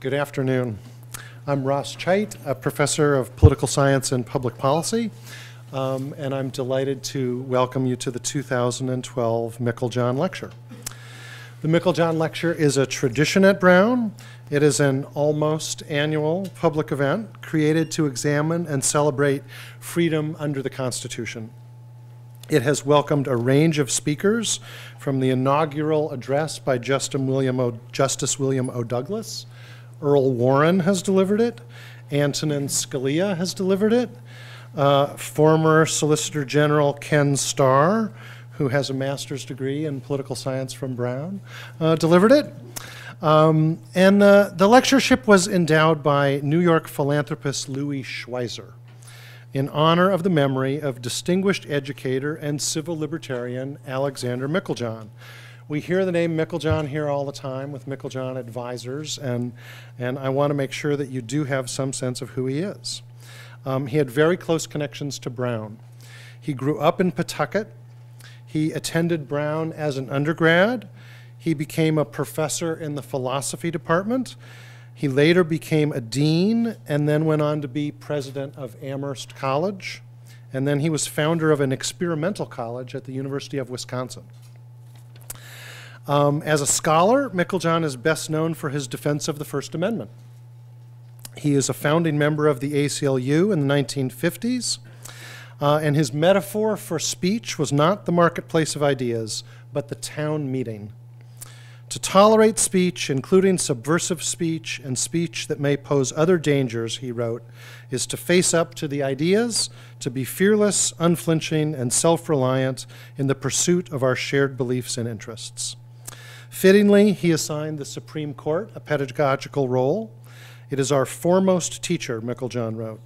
Good afternoon. I'm Ross Cheit, a professor of political science and public policy, um, and I'm delighted to welcome you to the 2012 Meiklejohn Lecture. The Meiklejohn Lecture is a tradition at Brown. It is an almost annual public event created to examine and celebrate freedom under the Constitution. It has welcomed a range of speakers from the inaugural address by William. Justice William O. Douglas. Earl Warren has delivered it. Antonin Scalia has delivered it. Uh, former Solicitor General Ken Starr, who has a master's degree in political science from Brown, uh, delivered it. Um, and uh, the lectureship was endowed by New York philanthropist Louis Schweitzer in honor of the memory of distinguished educator and civil libertarian Alexander Meiklejohn. We hear the name Meiklejohn here all the time with Meiklejohn advisors, and, and I want to make sure that you do have some sense of who he is. Um, he had very close connections to Brown. He grew up in Pawtucket. He attended Brown as an undergrad. He became a professor in the philosophy department he later became a dean and then went on to be president of Amherst College. And then he was founder of an experimental college at the University of Wisconsin. Um, as a scholar, Meiklejohn is best known for his defense of the First Amendment. He is a founding member of the ACLU in the 1950s, uh, and his metaphor for speech was not the marketplace of ideas, but the town meeting. To tolerate speech, including subversive speech and speech that may pose other dangers, he wrote, is to face up to the ideas, to be fearless, unflinching, and self reliant in the pursuit of our shared beliefs and interests. Fittingly, he assigned the Supreme Court a pedagogical role. It is our foremost teacher, Meiklejohn wrote.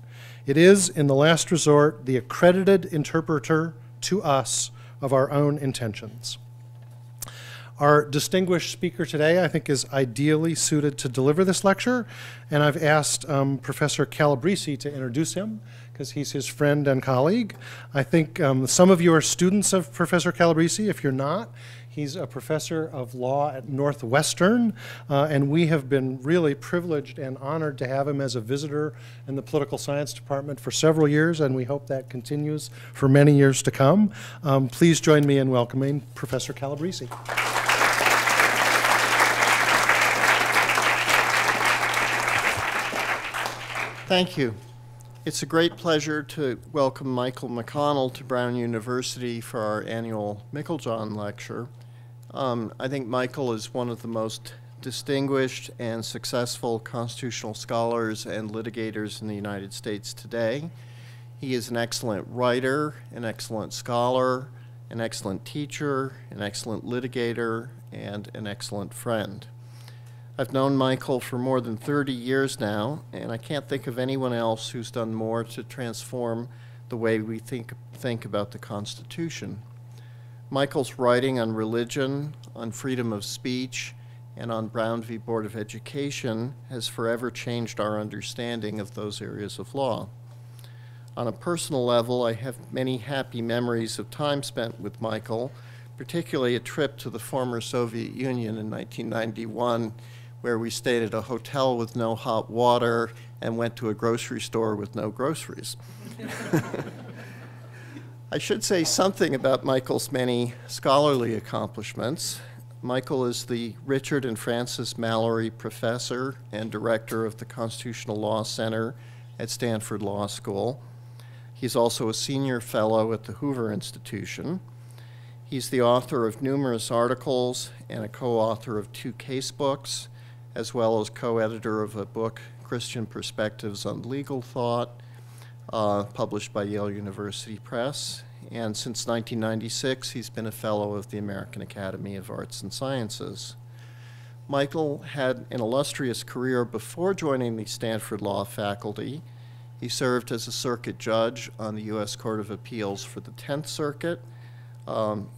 It is, in the last resort, the accredited interpreter to us of our own intentions. Our distinguished speaker today, I think, is ideally suited to deliver this lecture, and I've asked um, Professor Calabresi to introduce him because he's his friend and colleague. I think um, some of you are students of Professor Calabresi. If you're not, He's a professor of law at Northwestern, uh, and we have been really privileged and honored to have him as a visitor in the political science department for several years, and we hope that continues for many years to come. Um, please join me in welcoming Professor Calabresi. Thank you. It's a great pleasure to welcome Michael McConnell to Brown University for our annual Meiklejohn Lecture. Um, I think Michael is one of the most distinguished and successful constitutional scholars and litigators in the United States today. He is an excellent writer, an excellent scholar, an excellent teacher, an excellent litigator, and an excellent friend. I've known Michael for more than 30 years now, and I can't think of anyone else who's done more to transform the way we think, think about the Constitution. Michael's writing on religion, on freedom of speech, and on Brown v. Board of Education has forever changed our understanding of those areas of law. On a personal level, I have many happy memories of time spent with Michael, particularly a trip to the former Soviet Union in 1991 where we stayed at a hotel with no hot water and went to a grocery store with no groceries. I should say something about Michael's many scholarly accomplishments. Michael is the Richard and Frances Mallory Professor and Director of the Constitutional Law Center at Stanford Law School. He's also a senior fellow at the Hoover Institution. He's the author of numerous articles and a co author of two case books as well as co-editor of a book, Christian Perspectives on Legal Thought, uh, published by Yale University Press. And since 1996, he's been a fellow of the American Academy of Arts and Sciences. Michael had an illustrious career before joining the Stanford Law faculty. He served as a circuit judge on the U.S. Court of Appeals for the 10th Circuit. Um,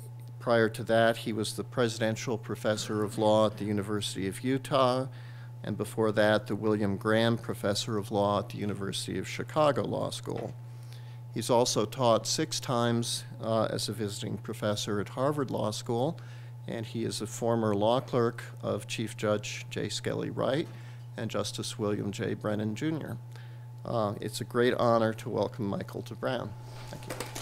Prior to that, he was the presidential professor of law at the University of Utah, and before that, the William Graham Professor of Law at the University of Chicago Law School. He's also taught six times uh, as a visiting professor at Harvard Law School, and he is a former law clerk of Chief Judge J. Skelly Wright, and Justice William J. Brennan, Jr. Uh, It's a great honor to welcome Michael to Brown. Thank you.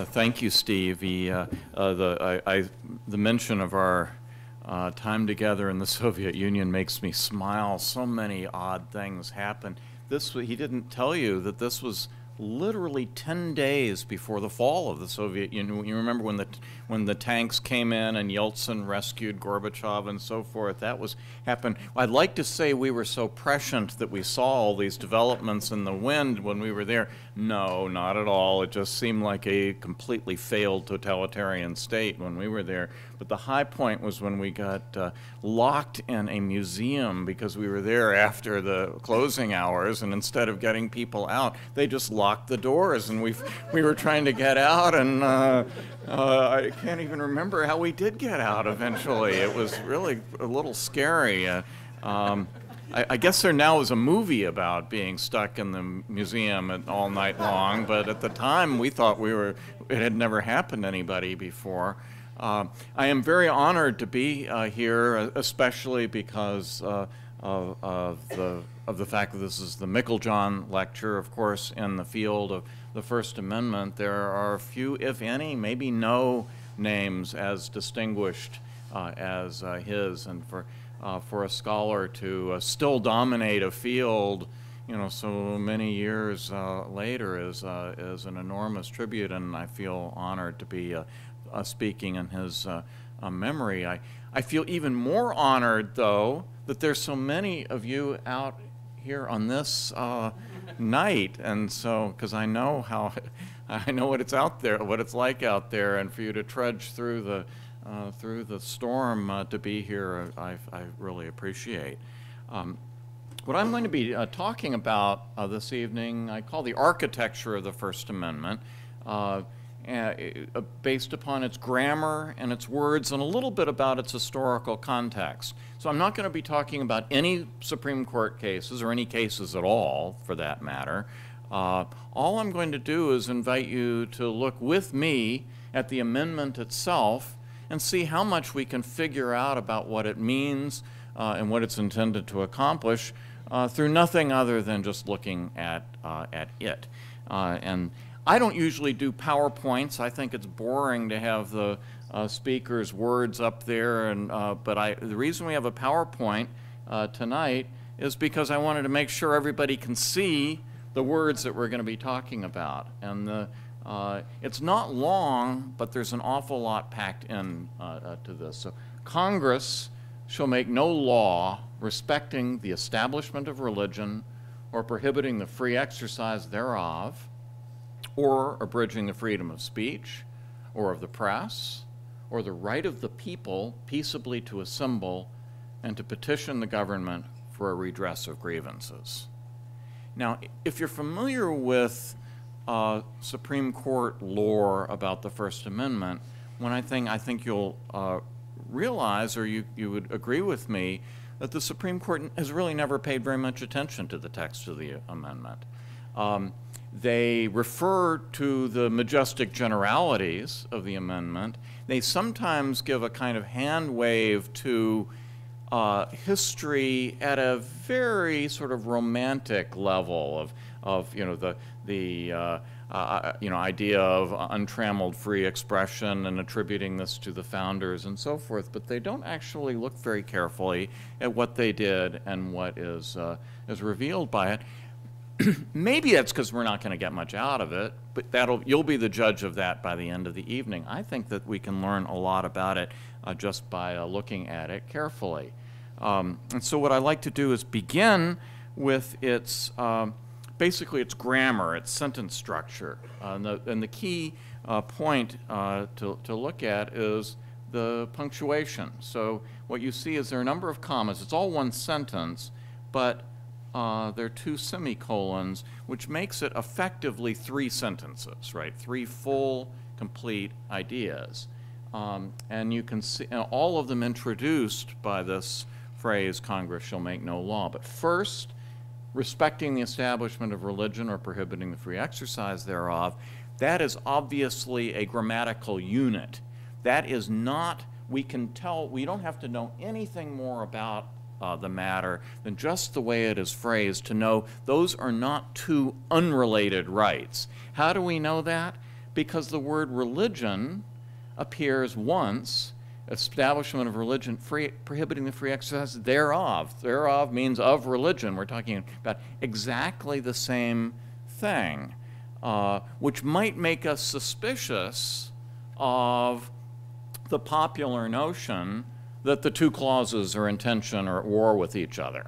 Uh, Thank you, Steve. The, uh, uh, the, I, I, the mention of our uh, time together in the Soviet Union makes me smile. So many odd things happen. This he didn't tell you that this was literally 10 days before the fall of the Soviet Union. You remember when the, when the tanks came in and Yeltsin rescued Gorbachev and so forth? That was happened. I'd like to say we were so prescient that we saw all these developments in the wind when we were there. No, not at all. It just seemed like a completely failed totalitarian state when we were there. But the high point was when we got uh, locked in a museum because we were there after the closing hours, and instead of getting people out, they just locked the doors, and we we were trying to get out, and uh, uh, I can't even remember how we did get out eventually. It was really a little scary. Uh, um, I, I guess there now is a movie about being stuck in the museum all night long, but at the time we thought we were, it had never happened to anybody before. Uh, I am very honored to be uh, here, uh, especially because uh, of, of the of the fact that this is the Meiklejohn lecture. Of course, in the field of the First Amendment, there are few, if any, maybe no names as distinguished uh, as uh, his, and for for a scholar to still dominate a field, you know, so many years uh, later is uh, is an enormous tribute, and I feel honored to be uh, uh, speaking in his uh, uh, memory. I I feel even more honored, though, that there's so many of you out here on this uh, night, and so because I know how I know what it's out there, what it's like out there, and for you to trudge through the uh, through the storm to be here, I, I really appreciate. Um, what I'm going to be uh, talking about uh, this evening, I call the architecture of the First Amendment, uh, uh, uh, based upon its grammar and its words, and a little bit about its historical context. So I'm not going to be talking about any Supreme Court cases, or any cases at all, for that matter. Uh, all I'm going to do is invite you to look with me at the amendment itself and see how much we can figure out about what it means uh, and what it's intended to accomplish uh, through nothing other than just looking at, at it. And I don't usually do PowerPoints. I think it's boring to have the uh, speaker's words up there. And, uh, but I, the reason we have a PowerPoint uh, tonight is because I wanted to make sure everybody can see the words that we're going to be talking about. And the, uh, it's not long, but there's an awful lot packed in uh, uh, to this. So Congress shall make no law respecting the establishment of religion or prohibiting the free exercise thereof or abridging the freedom of speech or of the press or the right of the people peaceably to assemble and to petition the government for a redress of grievances. Now, if you're familiar with uh, Supreme Court lore about the First Amendment, one I think I think you'll uh, realize, or you, you would agree with me, that the Supreme Court has really never paid very much attention to the text of the amendment. Um, they refer to the majestic generalities of the amendment. They sometimes give a kind of hand wave to uh, history at a very sort of romantic level of, of you know, the, the uh, uh, you know, idea of untrammeled free expression and attributing this to the founders and so forth, but they don't actually look very carefully at what they did and what is, uh, is revealed by it. Maybe that's because we're not going to get much out of it, but that'll you'll be the judge of that by the end of the evening. I think that we can learn a lot about it uh, just by uh, looking at it carefully. Um, and so, what I like to do is begin with its um, basically its grammar, its sentence structure, uh, and, the, and the key uh, point uh, to to look at is the punctuation. So, what you see is there are a number of commas. It's all one sentence, but uh, there are two semicolons, which makes it effectively three sentences, right? Three full, complete ideas. Um, and you can see and all of them introduced by this phrase, Congress shall make no law. But first, respecting the establishment of religion or prohibiting the free exercise thereof, that is obviously a grammatical unit that is not, we can tell, we don't have to know anything more about uh, the matter than just the way it is phrased to know those are not two unrelated rights. How do we know that? Because the word religion appears once, establishment of religion, free, prohibiting the free exercise thereof. Thereof means of religion. We're talking about exactly the same thing, uh, which might make us suspicious of the popular notion that the two clauses are in tension or at war with each other.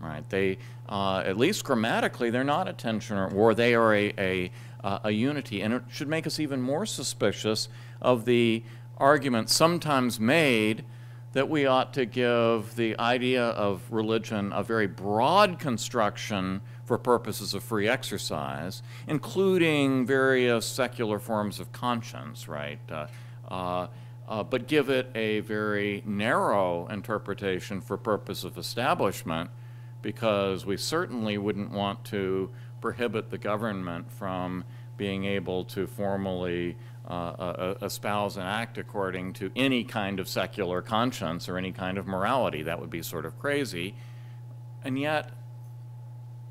Right? They, uh, at least grammatically, they're not at tension or at war. They are a, a, uh, a unity, and it should make us even more suspicious of the argument sometimes made that we ought to give the idea of religion a very broad construction for purposes of free exercise, including various secular forms of conscience, right? Uh, uh, uh, but give it a very narrow interpretation for purpose of establishment, because we certainly wouldn't want to prohibit the government from being able to formally uh, uh, espouse and act according to any kind of secular conscience or any kind of morality. That would be sort of crazy. And yet,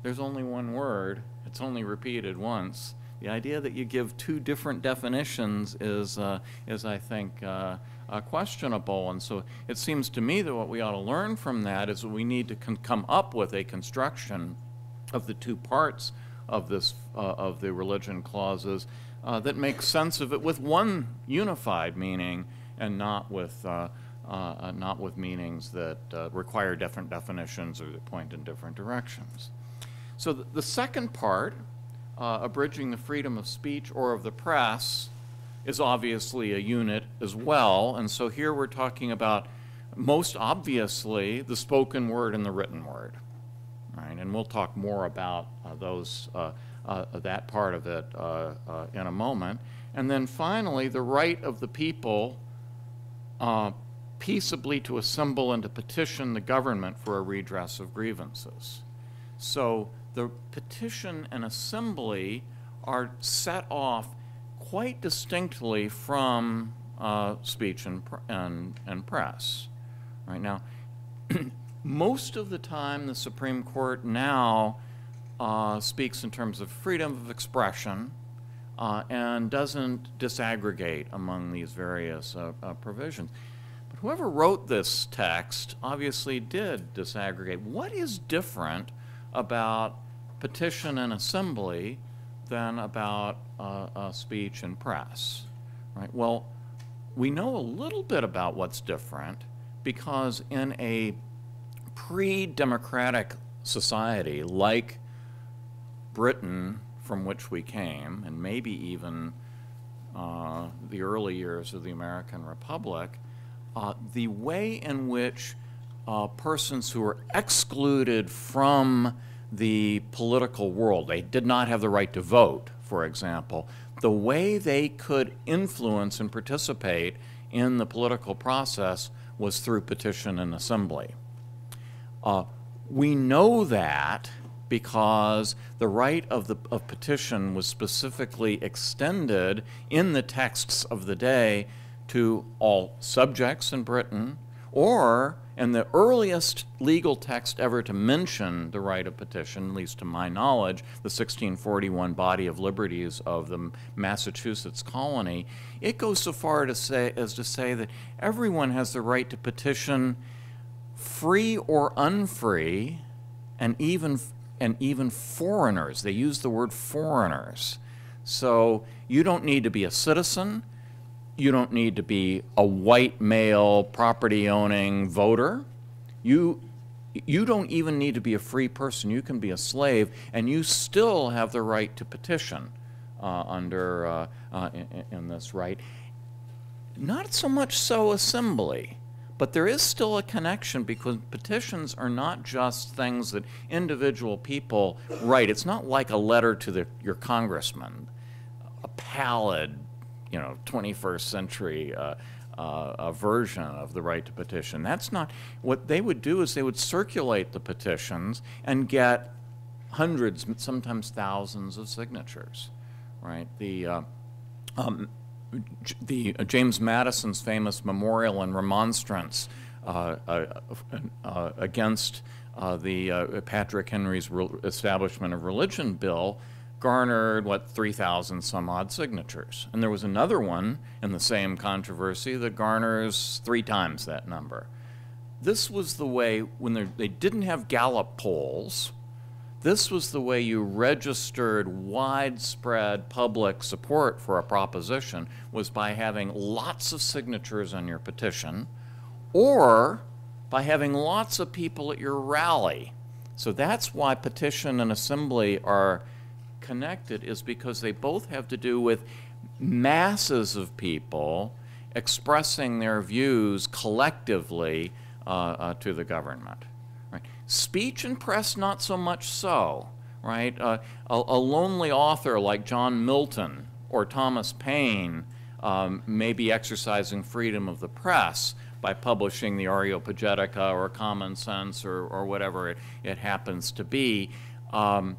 there's only one word, it's only repeated once. The idea that you give two different definitions is, uh, is I think, uh, uh, questionable. And so it seems to me that what we ought to learn from that is that we need to come up with a construction of the two parts of this, uh, of the religion clauses uh, that makes sense of it with one unified meaning and not with, uh, not with meanings that require different definitions or that point in different directions. So the second part, uh, abridging the freedom of speech or of the press, is obviously a unit as well. And so here we're talking about most obviously the spoken word and the written word. Right? And we'll talk more about uh, those uh, uh, that part of it uh, uh, in a moment. And then finally, the right of the people peaceably to assemble and to petition the government for a redress of grievances. So the petition and assembly are set off quite distinctly from uh, speech and, and, and press. Right now, most of the time, the Supreme Court now uh, speaks in terms of freedom of expression uh, and doesn't disaggregate among these various uh, uh, provisions. But whoever wrote this text obviously did disaggregate. What is different about petition and assembly than about uh, uh, speech and press? Right. Well, we know a little bit about what's different because in a pre-democratic society like Britain, from which we came, and maybe even uh, the early years of the American Republic, uh, the way in which uh, persons who were excluded from the political world, they did not have the right to vote, for example, the way they could influence and participate in the political process was through petition and assembly. Uh, we know that because the right of, the, of petition was specifically extended in the texts of the day to all subjects in Britain, or in the earliest legal text ever to mention the right of petition, at least to my knowledge, the 1641 Body of Liberties of the Massachusetts colony, it goes so far to say, as to say that everyone has the right to petition free or unfree, and even and even foreigners. They use the word foreigners. So you don't need to be a citizen. You don't need to be a white male property owning voter. You, you don't even need to be a free person. You can be a slave, and you still have the right to petition uh, under uh, uh, in, in this right. Not so much so assembly. But there is still a connection because petitions are not just things that individual people write. It's not like a letter to the, your congressman, a pallid, you know, 21st century uh, uh, version of the right to petition. That's not, what they would do is they would circulate the petitions and get hundreds, sometimes thousands of signatures, right? The, uh, um, the uh, James Madison's famous memorial and remonstrance uh, uh, against the Patrick Henry's re- Establishment of Religion bill garnered what 3,000 some odd signatures, and there was another one in the same controversy that garners three times that number. This was the way when they- they didn't have Gallup polls. This was the way you registered widespread public support for a proposition was by having lots of signatures on your petition or by having lots of people at your rally. So that's why petition and assembly are connected is because they both have to do with masses of people expressing their views collectively uh, uh, to the government. Right? Speech and press, not so much so. Right? Uh, a, a lonely author like John Milton or Thomas Paine um, may be exercising freedom of the press by publishing the Areopagitica or Common Sense or, or whatever it, it happens to be. Um,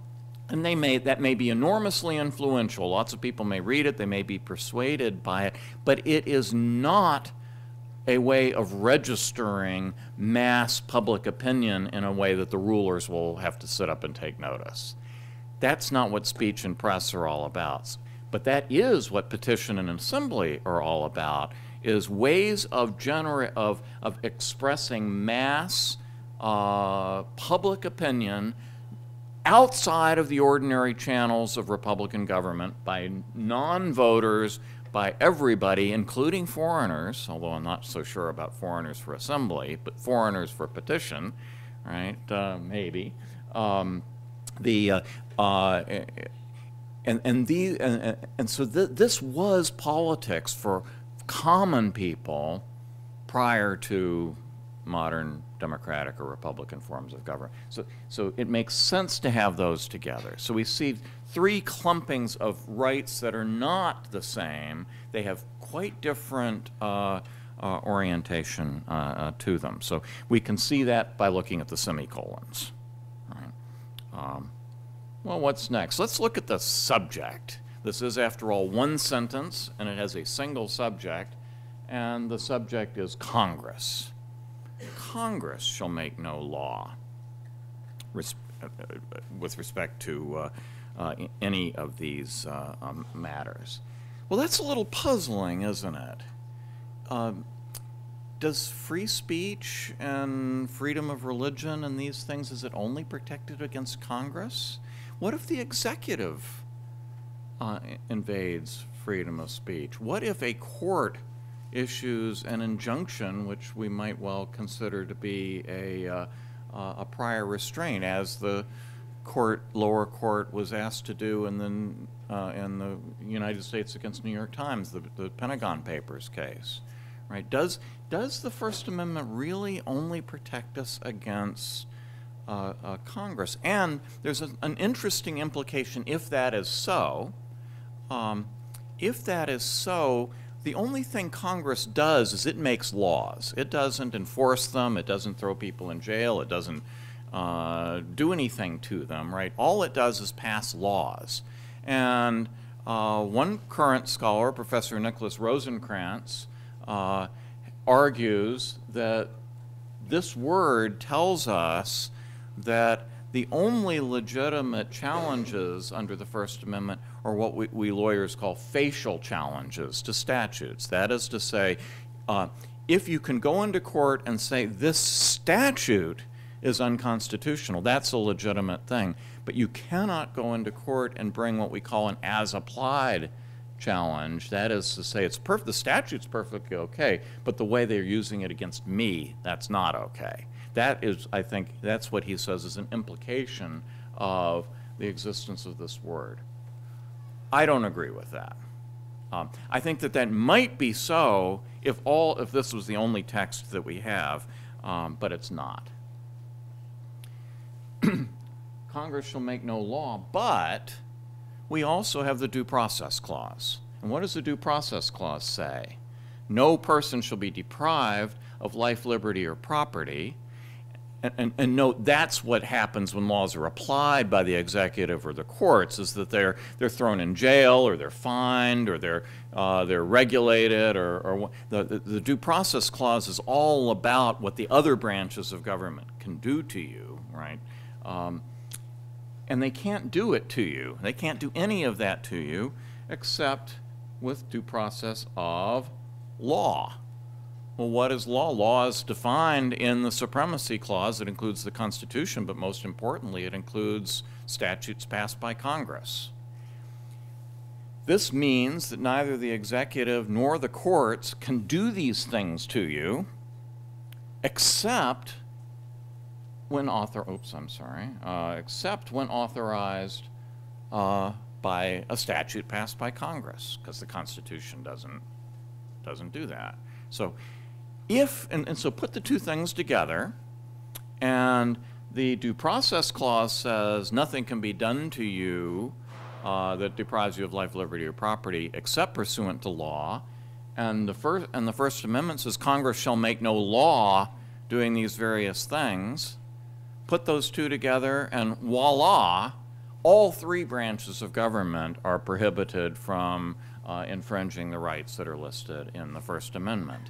and they may, that may be enormously influential. Lots of people may read it, they may be persuaded by it, but it is not a way of registering mass public opinion in a way that the rulers will have to sit up and take notice. That's not what speech and press are all about. But that is what petition and assembly are all about, is ways of, genera- of, of expressing mass uh, public opinion outside of the ordinary channels of Republican government by non-voters, by everybody, including foreigners, although I'm not so sure about foreigners for assembly, but foreigners for petition, right, uh, maybe. Um, the, uh, uh, and, and, the, and, and so th- this was politics for common people prior to modern democratic or republican forms of government. So, so it makes sense to have those together. So we see three clumpings of rights that are not the same. They have quite different uh, uh, orientation uh, uh to them. So we can see that by looking at the semicolons. Um, well, what's next? Let's look at the subject. This is, after all, one sentence, and it has a single subject, and the subject is Congress. Congress shall make no law res- uh, uh, with respect to uh, any of these um, matters. Well, that's a little puzzling, isn't it? Um, does free speech and freedom of religion and these things, is it only protected against Congress? What if the executive uh, invades freedom of speech? What if a court issues an injunction, which we might well consider to be a, uh, uh, a prior restraint, as the court, lower court, was asked to do in the, uh, in the United States against New York Times, the, the Pentagon Papers case. Right? Does, does the First Amendment really only protect us against uh, uh, Congress? And there's a, an interesting implication if that is so. Um, if that is so, the only thing Congress does is it makes laws. It doesn't enforce them, it doesn't throw people in jail, it doesn't uh, do anything to them, right? All it does is pass laws. And uh, one current scholar, Professor Nicholas Rosenkranz, uh, argues that this word tells us that the only legitimate challenges under the First Amendment are what we, we lawyers call facial challenges to statutes. That is to say, uh, if you can go into court and say this statute is unconstitutional, that's a legitimate thing. But you cannot go into court and bring what we call an as applied challenge. That is to say, it's perf- the statute's perfectly okay, but the way they're using it against me, that's not okay. That is, I think, that's what he says is an implication of the existence of this word. I don't agree with that. Um, I think that that might be so if all if this was the only text that we have, um, but it's not. Congress shall make no law, but we also have the due process clause. And what does the due process clause say? No person shall be deprived of life, liberty, or property and, and, note that's what happens when laws are applied by the executive or the courts is that they're they're thrown in jail or they're fined or they're uh, they're regulated, or, or the, the, the due process clause is all about what the other branches of government can do to you, right? Um, and they can't do it to you. They can't do any of that to you except with due process of law. Well, what is law? Law is defined in the Supremacy Clause. It includes the Constitution, but most importantly, it includes statutes passed by Congress. This means that neither the executive nor the courts can do these things to you except when author, oops, I'm sorry, uh, except when authorized uh, by a statute passed by Congress, because the Constitution doesn't, doesn't do that. So if, and, and so put the two things together, and the due process clause says nothing can be done to you uh, that deprives you of life, liberty, or property except pursuant to law. And the first, and the First Amendment says Congress shall make no law doing these various things. Put those two together, and voila, all three branches of government are prohibited from uh, infringing the rights that are listed in the First Amendment.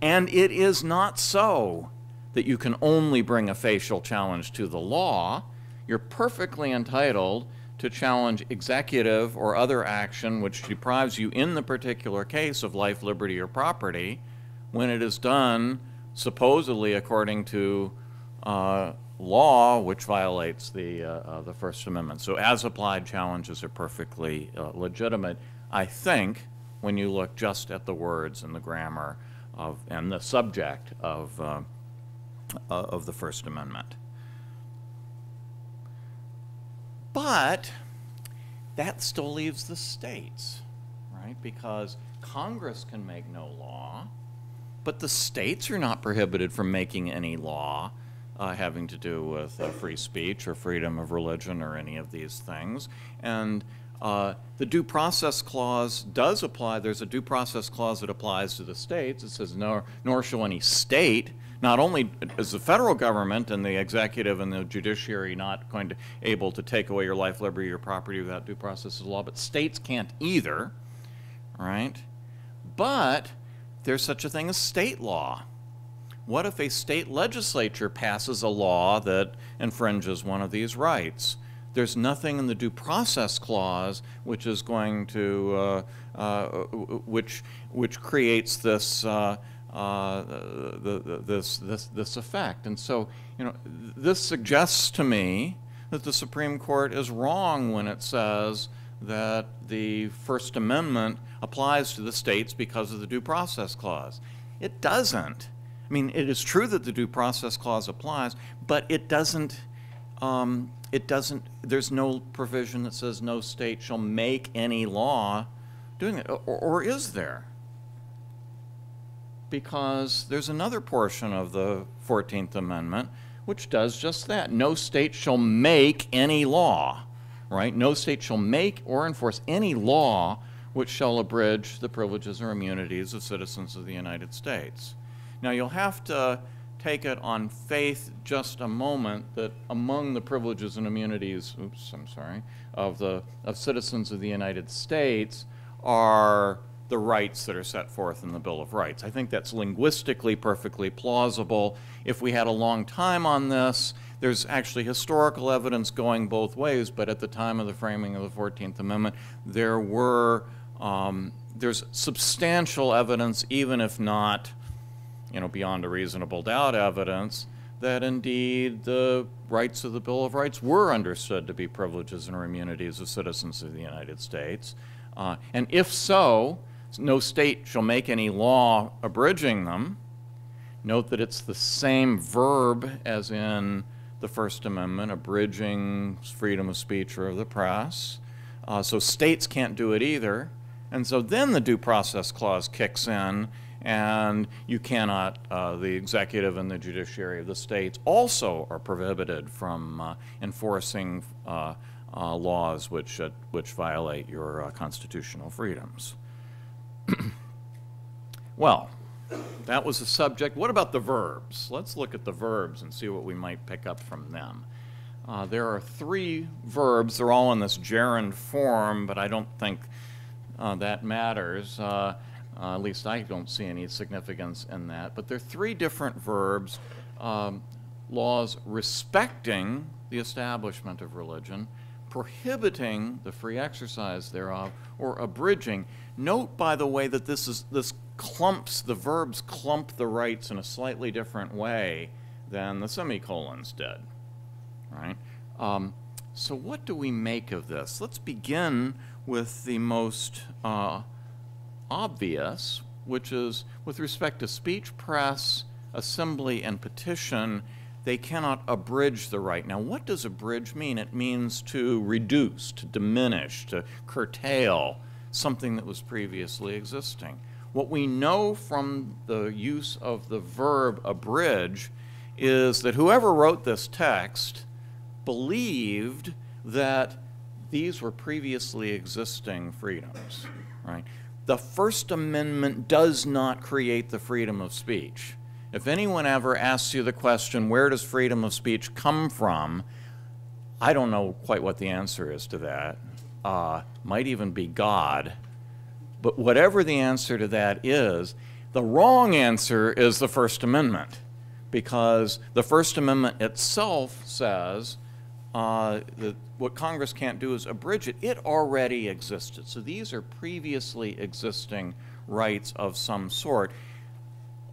And it is not so that you can only bring a facial challenge to the law. You're perfectly entitled to challenge executive or other action which deprives you in the particular case of life, liberty, or property when it is done supposedly according to uh, law which violates the, uh, uh, the First Amendment. So as applied challenges are perfectly uh, legitimate, I think, when you look just at the words and the grammar of, and the subject of, uh, uh, of the First Amendment. But that still leaves the states, right? Because Congress can make no law, but the states are not prohibited from making any law uh, having to do with uh, free speech or freedom of religion or any of these things. And uh, the due process clause does apply. There's a due process clause that applies to the states. It says, nor, nor shall any state, not only is the federal government and the executive and the judiciary not going to able to take away your life, liberty, or property without due process of law, but states can't either, right? But there's such a thing as state law. What if a state legislature passes a law that infringes one of these rights? There's nothing in the due process clause which is going to, uh, uh, which, which creates this, uh, uh, the, the, this, this, this effect. And so, you know, this suggests to me that the Supreme Court is wrong when it says that the First Amendment applies to the states because of the due process clause. It doesn't. I mean, it is true that the due process clause applies, but it doesn't, um, it doesn't, there's no provision that says no state shall make any law doing it. Or, or is there? Because there's another portion of the 14th Amendment which does just that. No state shall make any law, right? No state shall make or enforce any law which shall abridge the privileges or immunities of citizens of the United States. Now, you'll have to take it on faith just a moment that among the privileges and immunities, oops, I'm sorry, of the of citizens of the United States are the rights that are set forth in the Bill of Rights. I think that's linguistically perfectly plausible. If we had a long time on this, there's actually historical evidence going both ways, but at the time of the framing of the 14th Amendment, there were, um, there's substantial evidence, even if not, you know, beyond a reasonable doubt evidence, that indeed the rights of the Bill of Rights were understood to be privileges and immunities of citizens of the United States. Uh, and if so, no state shall make any law abridging them. Note that it's the same verb as in the First Amendment, abridging freedom of speech or of the press. Uh, so states can't do it either. And so then the due process clause kicks in, and you cannot, uh, the executive and the judiciary of the states also are prohibited from uh, enforcing uh, uh, laws which, uh, which violate your uh, constitutional freedoms. well, that was the subject. What about the verbs? Let's look at the verbs and see what we might pick up from them. There are three verbs. They're all in this gerund form, but I don't think that matters. Uh, at least I don't see any significance in that. But there are three different verbs um, laws respecting the establishment of religion, prohibiting the free exercise thereof, or abridging. Note, by the way, that this is this clumps the verbs clump the rights in a slightly different way than the semicolons did. Right? Um, so, what do we make of this? Let's begin with the most uh, obvious, which is with respect to speech, press, assembly, and petition, they cannot abridge the right. Now, what does abridge mean? It means to reduce, to diminish, to curtail something that was previously existing. What we know from the use of the verb abridge is that whoever wrote this text believed that these were previously existing freedoms, right? The First Amendment does not create the freedom of speech. If anyone ever asks you the question, where does freedom of speech come from? I don't know quite what the answer is to that. Uh, might even be God. But whatever the answer to that is, the wrong answer is the First Amendment. Because the First Amendment itself says uh, that what Congress can't do is abridge it. It already existed. So these are previously existing rights of some sort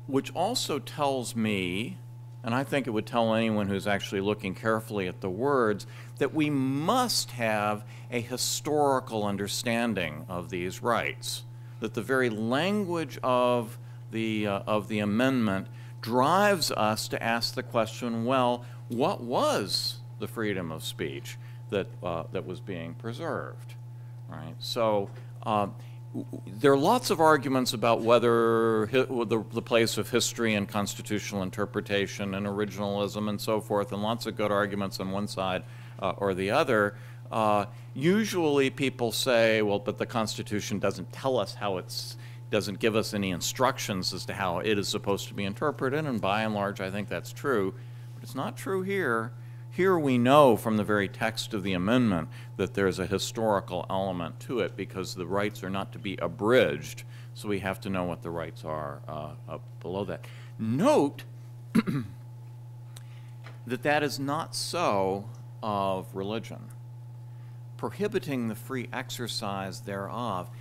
which also tells me, and I think it would tell anyone who's actually looking carefully at the words, that we must have a historical understanding of these rights. That the very language of the, uh, of the amendment drives us to ask the question well, what was the freedom of speech that, uh, that was being preserved? Right? So, uh, there are lots of arguments about whether the, the, place of history and constitutional interpretation and originalism and so forth, and lots of good arguments on one side uh, or the other. Uh, usually people say, well, but the Constitution doesn't tell us how it's, doesn't give us any instructions as to how it is supposed to be interpreted, and by and large I think that's true. But it's not true here. Here we know from the very text of the amendment that there's a historical element to it because the rights are not to be abridged, so we have to know what the rights are uh, below that. Note that that is not so of religion, prohibiting the free exercise thereof.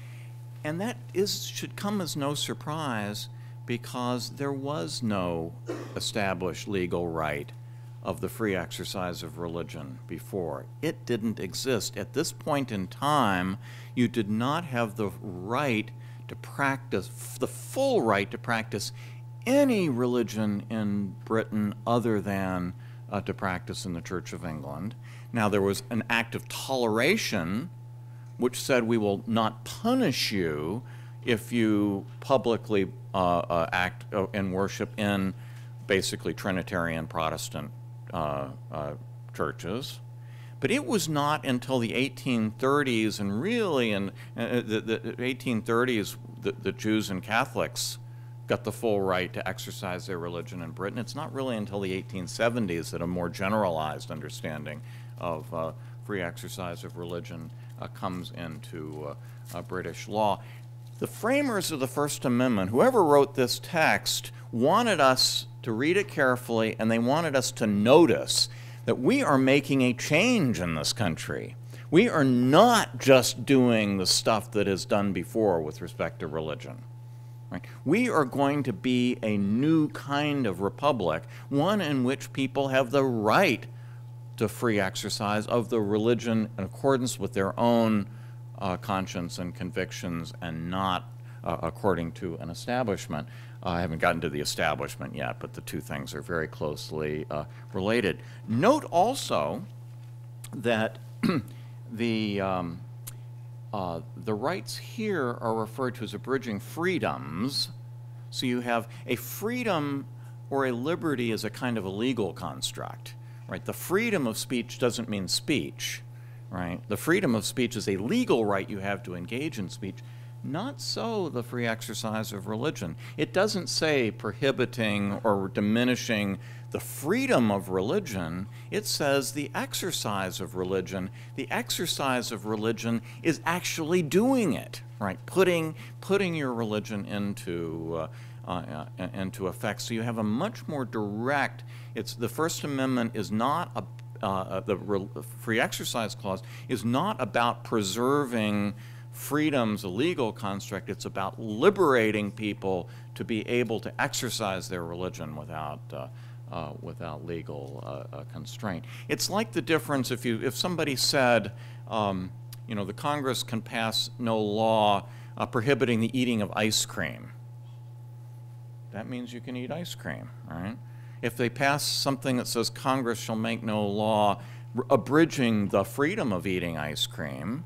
And that is, should come as no surprise because there was no established legal right of the free exercise of religion before. It didn't exist. At this point in time, you did not have the right to practice, the full right to practice any religion in Britain other than uh, to practice in the Church of England. Now, there was an act of toleration which said we will not punish you if you publicly uh, uh, act uh, and worship in basically Trinitarian Protestant uh, uh, churches. But it was not until the 1830s, and really in uh, the, the 1830s, the, the Jews and Catholics got the full right to exercise their religion in Britain. It's not really until the 1870s that a more generalized understanding of uh, free exercise of religion uh, comes into uh, British law. The framers of the First Amendment, whoever wrote this text, wanted us to read it carefully, and they wanted us to notice that we are making a change in this country. We are not just doing the stuff that is done before with respect to religion. Right? We are going to be a new kind of republic, one in which people have the right to free exercise of the religion in accordance with their own uh, conscience and convictions and not uh, according to an establishment. I haven't gotten to the establishment yet, but the two things are very closely uh, related. Note also that the, um, uh, the rights here are referred to as abridging freedoms. So you have a freedom or a liberty as a kind of a legal construct, right? The freedom of speech doesn't mean speech, right? The freedom of speech is a legal right you have to engage in speech. Not so the free exercise of religion. It doesn't say prohibiting or diminishing the freedom of religion. It says the exercise of religion. The exercise of religion is actually doing it, right? Putting, putting your religion into, uh, uh, uh, into effect. So you have a much more direct, it's, the First Amendment is not a, uh, the re- free exercise clause is not about preserving freedom's a legal construct. It's about liberating people to be able to exercise their religion without, uh, uh, without legal uh, uh, constraint. It's like the difference if you if somebody said, um, you know, the Congress can pass no law uh, prohibiting the eating of ice cream. That means you can eat ice cream, right? If they pass something that says Congress shall make no law abridging the freedom of eating ice cream,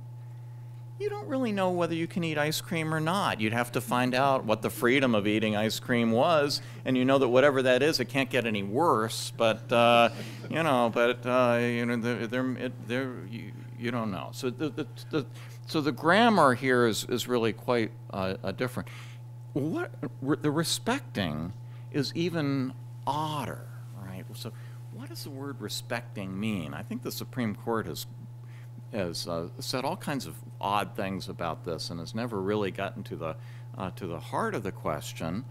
you don't really know whether you can eat ice cream or not. You'd have to find out what the freedom of eating ice cream was, and you know that whatever that is, it can't get any worse. But uh, you know, but uh, you know, they're, they're, they're, you, you don't know. So the, the, the, so the grammar here is, is really quite uh, different. What the respecting is even odder, right? So what does the word respecting mean? I think the Supreme Court has has uh, said all kinds of odd things about this and has never really gotten to the uh, to the heart of the question.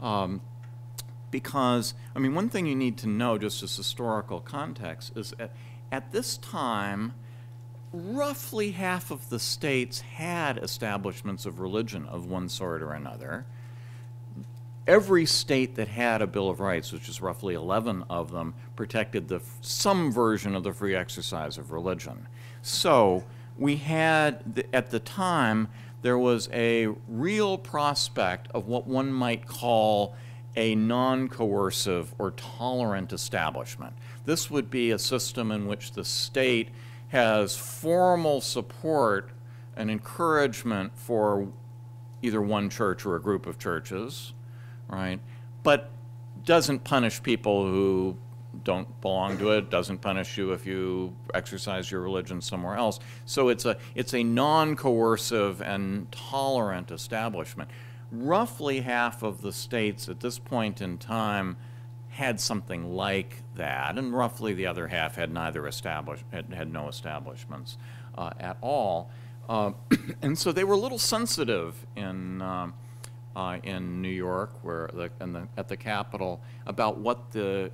Um, because I mean, one thing you need to know, just as historical context, is at, at this time, roughly half of the states had establishments of religion of one sort or another. Every state that had a Bill of Rights, which is roughly 11 of them, protected the, some version of the free exercise of religion. So we had, at the time, there was a real prospect of what one might call a non coercive or tolerant establishment. This would be a system in which the state has formal support and encouragement for either one church or a group of churches, right? But doesn't punish people who don't belong to it, doesn't punish you if you exercise your religion somewhere else. So it's a, it's a non coercive and tolerant establishment. Roughly half of the states at this point in time had something like that, and roughly the other half had neither established, had, had no establishments uh, at all. Uh, and so they were a little sensitive in. Um, uh, in New York, where the, the, at the Capitol, about what the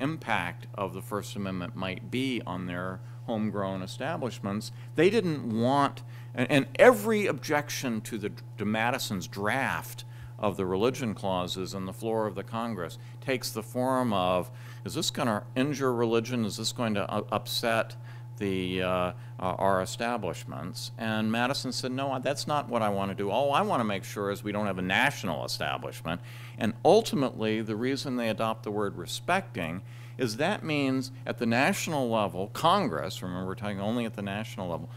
impact of the First Amendment might be on their homegrown establishments. They didn't want, and, and every objection to the to Madison's draft of the religion clauses on the floor of the Congress takes the form of: Is this going to injure religion? Is this going to uh, upset? The, uh, uh, our establishments. And Madison said, no, that's not what I want to do. All I want to make sure is we don't have a national establishment. And ultimately, the reason they adopt the word respecting is that means at the national level, Congress, remember we're talking only at the national level,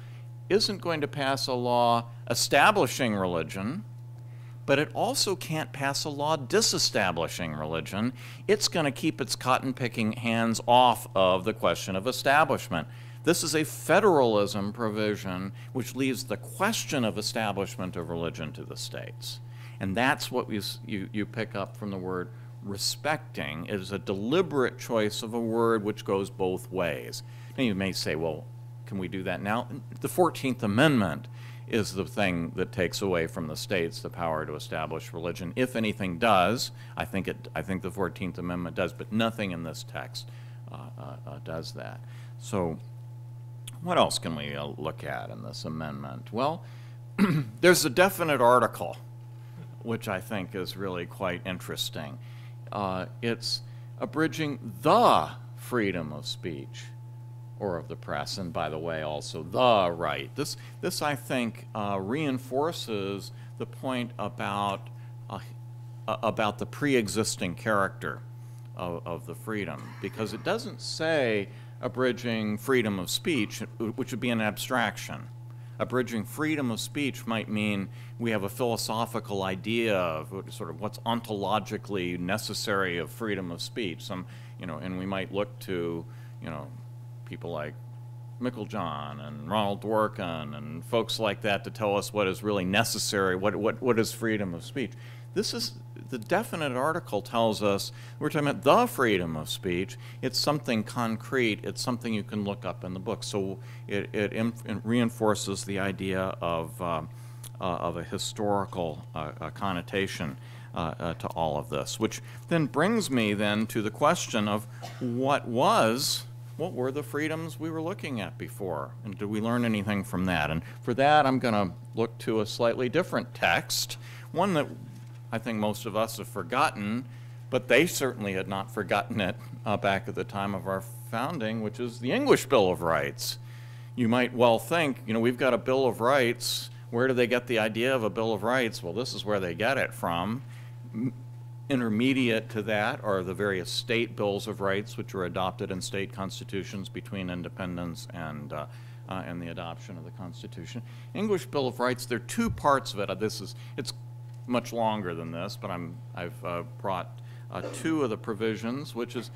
isn't going to pass a law establishing religion, but it also can't pass a law disestablishing religion. It's going to keep its cotton picking hands off of the question of establishment. This is a federalism provision which leaves the question of establishment of religion to the states. And that's what you, you, you pick up from the word respecting. It is a deliberate choice of a word which goes both ways. Now you may say, well, can we do that now? The 14th Amendment is the thing that takes away from the states the power to establish religion. If anything does, I think, it, I think the 14th Amendment does, but nothing in this text uh, uh, uh does that. So what else can we uh, look at in this amendment? Well, there's a definite article, which I think is really quite interesting. Uh, it's abridging the freedom of speech or of the press, and by the way, also the right. This, this I think, uh, reinforces the point about, uh, about the pre existing character of, of the freedom, because it doesn't say abridging freedom of speech, which would be an abstraction. Abridging freedom of speech might mean we have a philosophical idea of sort of what's ontologically necessary of freedom of speech. Some, you know, and we might look to, you know, people like Meiklejohn and Ronald Dworkin and folks like that to tell us what is really necessary, what, what, what is freedom of speech. This is the definite article tells us we're talking about the freedom of speech. It's something concrete. It's something you can look up in the book. So it, it, it reinforces the idea of, uh, uh, of a historical uh, connotation uh, uh, to all of this, which then brings me then to the question of what was, what were the freedoms we were looking at before? And did we learn anything from that? And for that, I'm going to look to a slightly different text, one that I think most of us have forgotten, but they certainly had not forgotten it uh, back at the time of our founding, which is the English Bill of Rights. You might well think, you know, we've got a Bill of Rights. Where do they get the idea of a Bill of Rights? Well, this is where they get it from. Intermediate to that are the various state bills of rights, which were adopted in state constitutions between independence and uh, uh, and the adoption of the Constitution. English Bill of Rights. There are two parts of it. Uh, This is it's much longer than this, but I'm I've uh, brought uh, two of the provisions, which is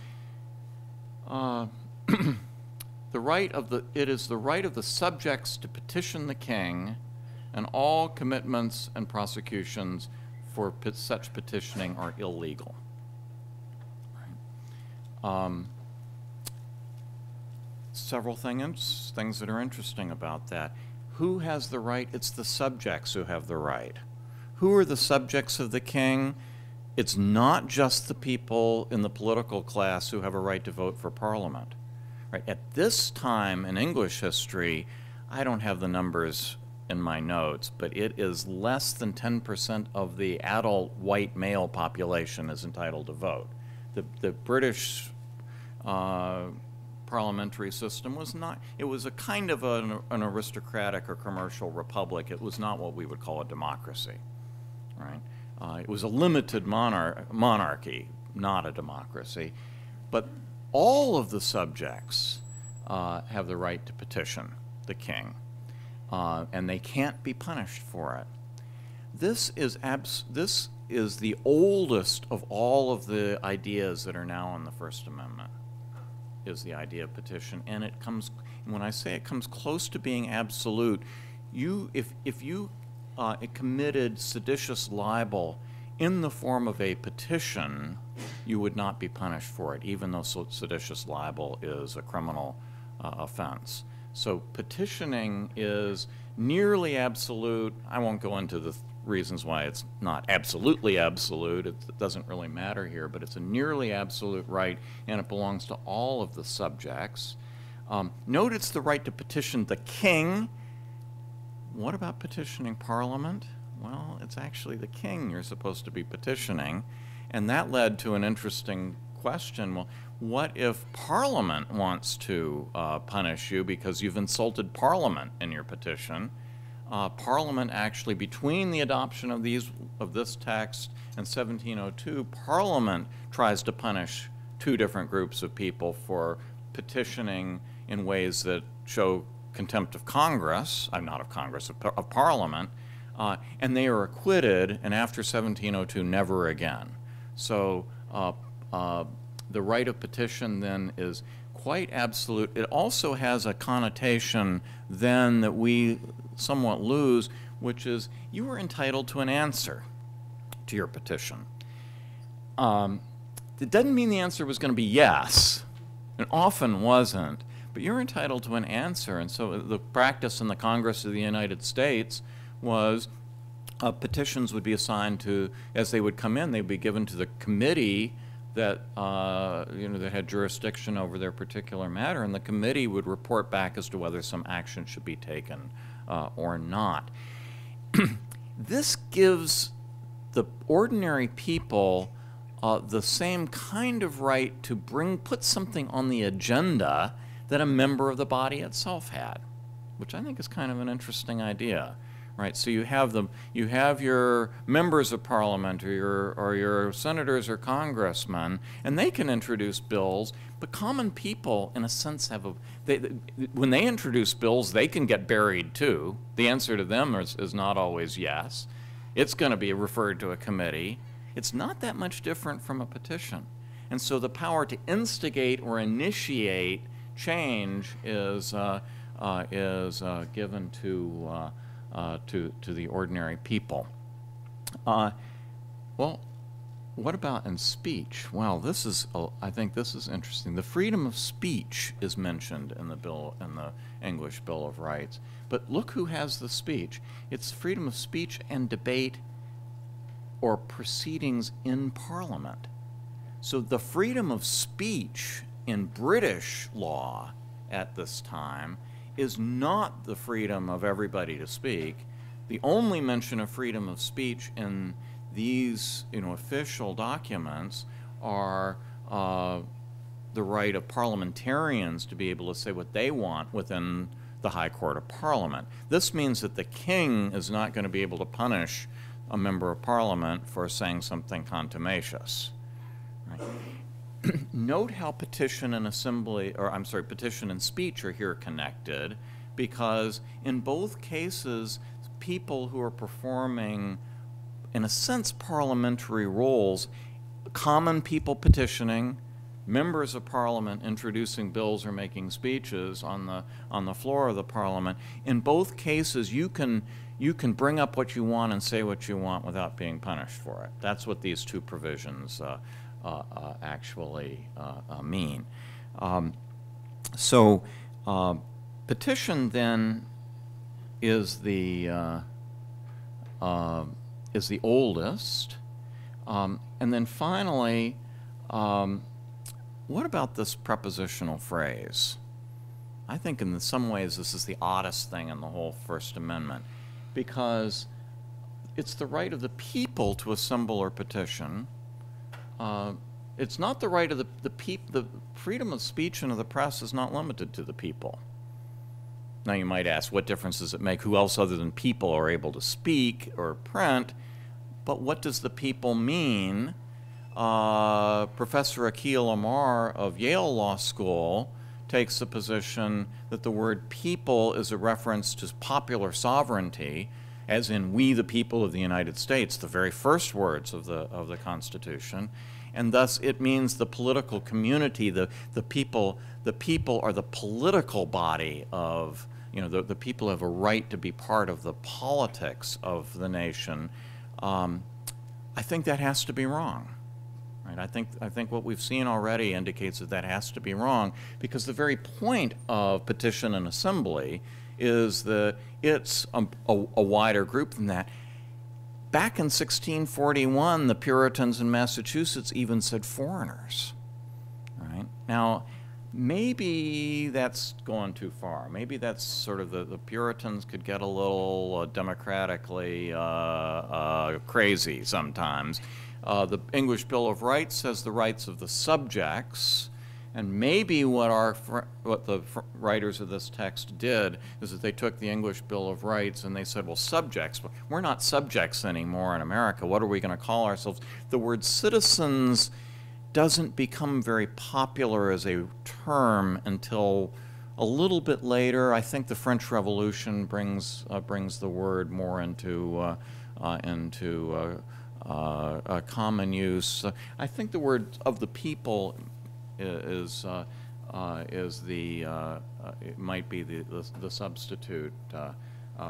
uh, the right of the it is the right of the subjects to petition the king, and all commitments and prosecutions for such petitioning are illegal. Um, several things things that are interesting about that. Who has the right? It's the subjects who have the right. Who are the subjects of the king? It's not just the people in the political class who have a right to vote for parliament. Right? At this time in English history, I don't have the numbers in my notes, but it is less than 10% of the adult white male population is entitled to vote. The, the British uh, parliamentary system was not, it was a kind of an, an aristocratic or commercial republic. It was not what we would call a democracy, right? Uh, it was a limited monar- monarchy, not a democracy. But all of the subjects uh, have the right to petition the king, uh, and they can't be punished for it. This is abs- this is the oldest of all of the ideas that are now in the First Amendment. Is the idea of petition, and it comes. When I say it comes close to being absolute, you if if you uh, committed seditious libel in the form of a petition, you would not be punished for it, even though seditious libel is a criminal uh, offense. So petitioning is nearly absolute. I won't go into the th- reasons why it's not absolutely absolute. It it doesn't really matter here, but it's a nearly absolute right, and it belongs to all of the subjects. Um, note it's the right to petition the king what about petitioning Parliament? Well, it's actually the king you're supposed to be petitioning. And that led to an interesting question. Well, what if Parliament wants to uh, punish you because you've insulted Parliament in your petition? Uh, Parliament actually, between the adoption of these of this text and 1702, Parliament tries to punish two different groups of people for petitioning in ways that show contempt of Congress, I'm not of Congress, of, of Parliament, uh, and they are acquitted, and after 1702, never again. So uh, uh, the right of petition then is quite absolute. It also has a connotation then that we somewhat lose, which is you are entitled to an answer to your petition. Um, it doesn't mean the answer was going to be yes. It often wasn't. But you're entitled to an answer. And so the practice in the Congress of the United States was uh, petitions would be assigned to, as they would come in, they'd be given to the committee that, uh, you know, that had jurisdiction over their particular matter, and the committee would report back as to whether some action should be taken uh, or not. this gives the ordinary people uh, the same kind of right to bring, put something on the agenda that a member of the body itself had, which I think is kind of an interesting idea, right? So you have the you have your members of parliament or your or your senators or congressmen, and they can introduce bills. But common people, in a sense, have a they, when they introduce bills, they can get buried too. The answer to them is, is not always yes. It's going to be referred to a committee. It's not that much different from a petition. And so the power to instigate or initiate change is, uh, uh, is uh, given to, to, to the ordinary people. Well, what about in speech? Well, this is, I think this is interesting. The freedom of speech is mentioned in the bill, in the English Bill of Rights. But look who has the speech. It's freedom of speech and debate or proceedings in Parliament. So the freedom of speech in British law at this time is not the freedom of everybody to speak. The only mention of freedom of speech in these, you know, official documents are uh, the right of parliamentarians to be able to say what they want within the High Court of Parliament. This means that the king is not going to be able to punish a member of Parliament for saying something contumacious. Right? Note how petition and assembly, or I'm sorry, petition and speech are here connected, because in both cases, people who are performing, in a sense, parliamentary roles, common people petitioning, members of parliament introducing bills or making speeches on the on the floor of the parliament. In both cases, you can you can bring up what you want and say what you want without being punished for it. That's what these two provisions uh, actually uh, uh, mean. Um, so, uh, petition then is the is the oldest, um, and then finally. Um, what about this prepositional phrase? I think in some ways this is the oddest thing in the whole First Amendment because it's the right of the people to assemble or petition. Uh, it's not the right of the, the people, the freedom of speech and of the press is not limited to the people. Now you might ask, what difference does it make? Who else other than people are able to speak or print? But what does the people mean? Uh, Professor Akhil Amar of Yale Law School takes the position that the word people is a reference to popular sovereignty, as in we the people of the United States, the very first words of the, of the Constitution. And thus it means the political community, the, the people, the people are the political body of, you know, the, the people have a right to be part of the politics of the nation. Um, I think that has to be wrong. Right? I think I think what we've seen already indicates that that has to be wrong because the very point of petition and assembly is that it's a, a, a wider group than that. Back in 1641, the Puritans in Massachusetts even said foreigners. Right now, maybe that's going too far. Maybe that's sort of the, the Puritans could get a little uh, democratically uh, uh, crazy sometimes. Uh, the English Bill of Rights says the rights of the subjects, and maybe what our what the writers of this text did is that they took the English Bill of Rights and they said, well, subjects. We're not subjects anymore in America. What are we going to call ourselves? The word citizens doesn't become very popular as a term until a little bit later. I think the French Revolution brings uh, brings the word more into uh, uh into uh, uh, common use. I think the word of the people is uh, uh, is the uh, it might be the the, the substitute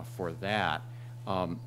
for that. Um,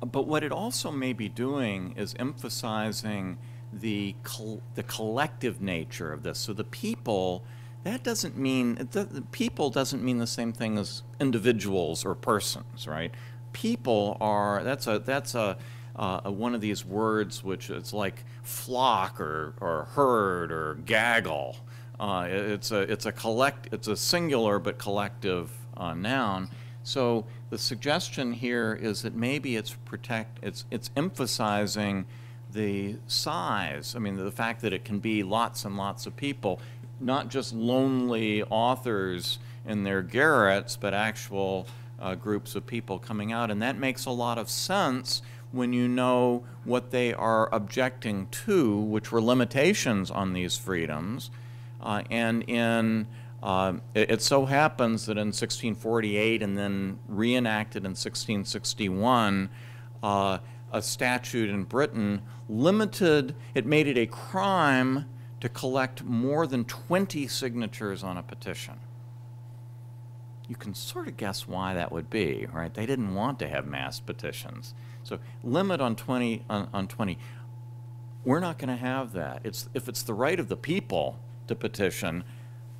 but what it also may be doing is emphasizing the col the collective nature of this. So the people that doesn't mean the, the people doesn't mean the same thing as individuals or persons, right? People are that's a that's a uh, one of these words which it's like flock or, or herd or gaggle. Uh, it's a it's a collect it's a singular but collective uh, noun. So the suggestion here is that maybe it's protect it's it's emphasizing the size. I mean the fact that it can be lots and lots of people, not just lonely authors in their garrets, but actual uh, groups of people coming out, and that makes a lot of sense when you know what they are objecting to, which were limitations on these freedoms. Uh, and in uh, it, it, so happens that in 1648 and then reenacted in 1661, uh, a statute in Britain limited, it made it a crime to collect more than 20 signatures on a petition. You can sort of guess why that would be, right? They didn't want to have mass petitions. So limit on 20, on, on 20. we're not going to have that. It's, if it's the right of the people to petition,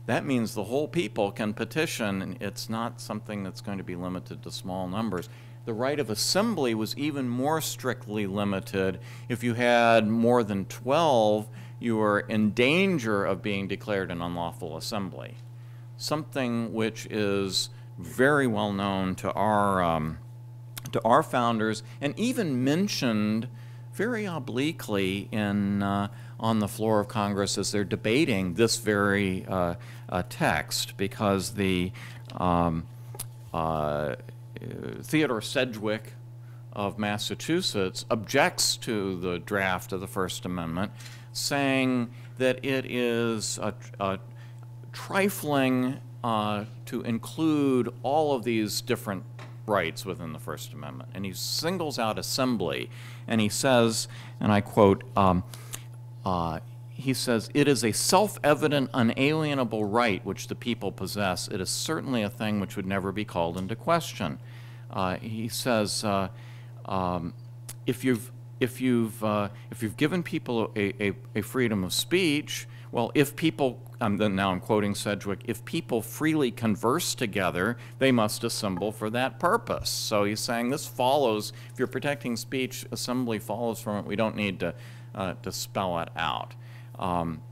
that means the whole people can petition, and it's not something that's going to be limited to small numbers. The right of assembly was even more strictly limited. If you had more than 12, you were in danger of being declared an unlawful assembly. Something which is very well known to our, um, to our founders and even mentioned very obliquely in, uh, on the floor of Congress as they're debating this very uh, uh, text because the um, uh, Theodore Sedgwick of Massachusetts objects to the draft of the First Amendment, saying that it is a, a trifling uh, to include all of these different rights within the First Amendment. And he singles out assembly, and he says, and I quote, um, uh, he says, It is a self evident, unalienable right which the people possess. It is certainly a thing which would never be called into question. Uh, he says, uh, um, if you've if you've uh, if you've given people a, a, a, freedom of speech, well, if people um, then now I'm quoting Sedgwick, if people freely converse together, they must assemble for that purpose. So he's saying this follows. If you're protecting speech, assembly follows from it. We don't need to uh, to spell it out. Um,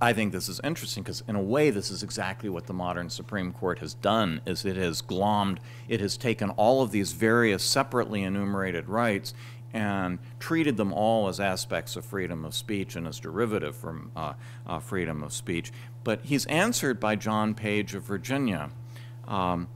I think this is interesting because in a way this is exactly what the modern Supreme Court has done is it has glommed, it has taken all of these various separately enumerated rights and treated them all as aspects of freedom of speech and as derivative from uh, uh, freedom of speech. But he's answered by John Page of Virginia. Um,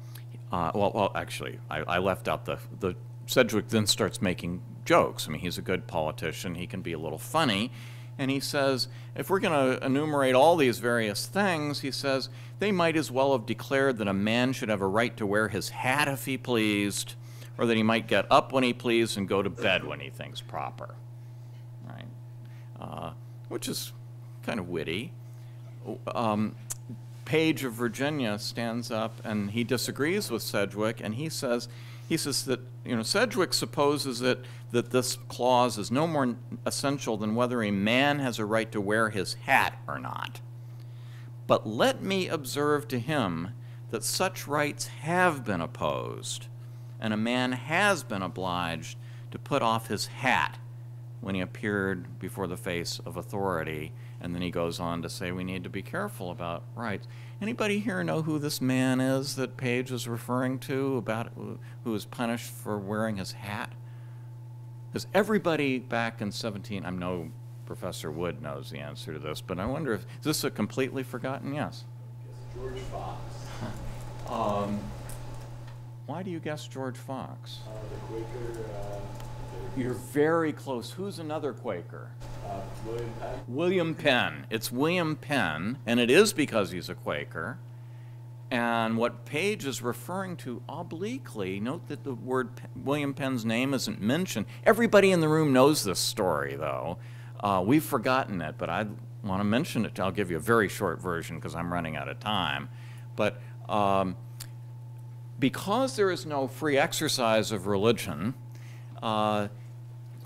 uh, well, well, actually, I, I left out the, the Sedgwick then starts making jokes. I mean, he's a good politician. He can be a little funny and he says, if we're going to enumerate all these various things, he says, they might as well have declared that a man should have a right to wear his hat if he pleased, or that he might get up when he pleased and go to bed when he thinks proper. Right? Uh, which is kind of witty. Um, Page of Virginia stands up and he disagrees with Sedgwick, and he says, he says that you know Sedgwick supposes that that this clause is no more essential than whether a man has a right to wear his hat or not. But let me observe to him that such rights have been opposed, and a man has been obliged to put off his hat when he appeared before the face of authority. And then he goes on to say we need to be careful about rights. Anybody here know who this man is that Page was referring to about who was punished for wearing his hat? Because everybody back in 17, I know Professor Wood knows the answer to this, but I wonder if is this a completely forgotten? Yes. George Fox. um, why do you guess George Fox? Uh, Quaker. Uh, You're very close. Who's another Quaker? Uh, William Penn. William Penn. It's William Penn, and it is because he's a Quaker. And what Page is referring to obliquely, note that the word William Penn's name isn't mentioned. Everybody in the room knows this story, though. Uh, we've forgotten it, but I want to mention it. I'll give you a very short version because I'm running out of time. But um, because there is no free exercise of religion, uh,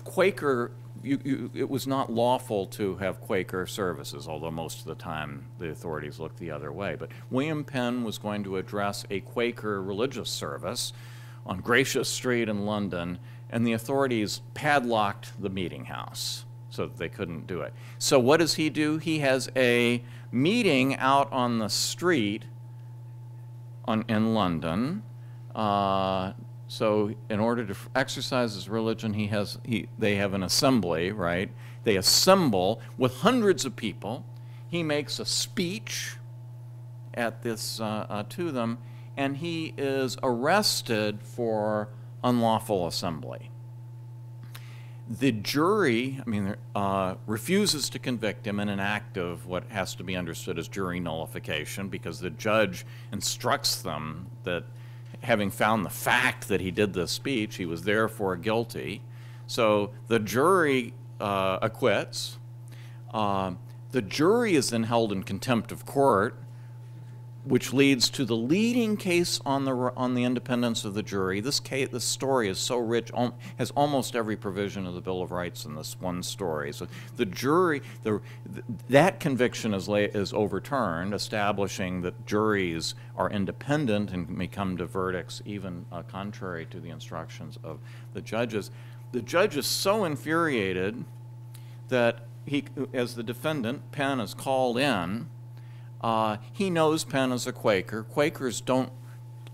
Quaker you, you, it was not lawful to have Quaker services, although most of the time the authorities looked the other way. But William Penn was going to address a Quaker religious service on Gracious Street in London, and the authorities padlocked the meeting house so that they couldn't do it. So what does he do? He has a meeting out on the street on, in London. Uh, so in order to exercise his religion, he has, he, they have an assembly, right? They assemble with hundreds of people. He makes a speech at this uh, uh, to them, and he is arrested for unlawful assembly. The jury, I mean, uh, refuses to convict him in an act of what has to be understood as jury nullification because the judge instructs them that having found the fact that he did this speech, he was therefore guilty. So the jury uh, acquits. Uh, the jury is then held in contempt of court which leads to the leading case on the on the independence of the jury. This case, this story is so rich, has almost every provision of the Bill of Rights in this one story. So the jury, the, that conviction is is overturned, establishing that juries are independent and may come to verdicts even uh, contrary to the instructions of the judges. The judge is so infuriated that he, as the defendant, Penn is called in. Uh, he knows Penn is a Quaker. Quakers don't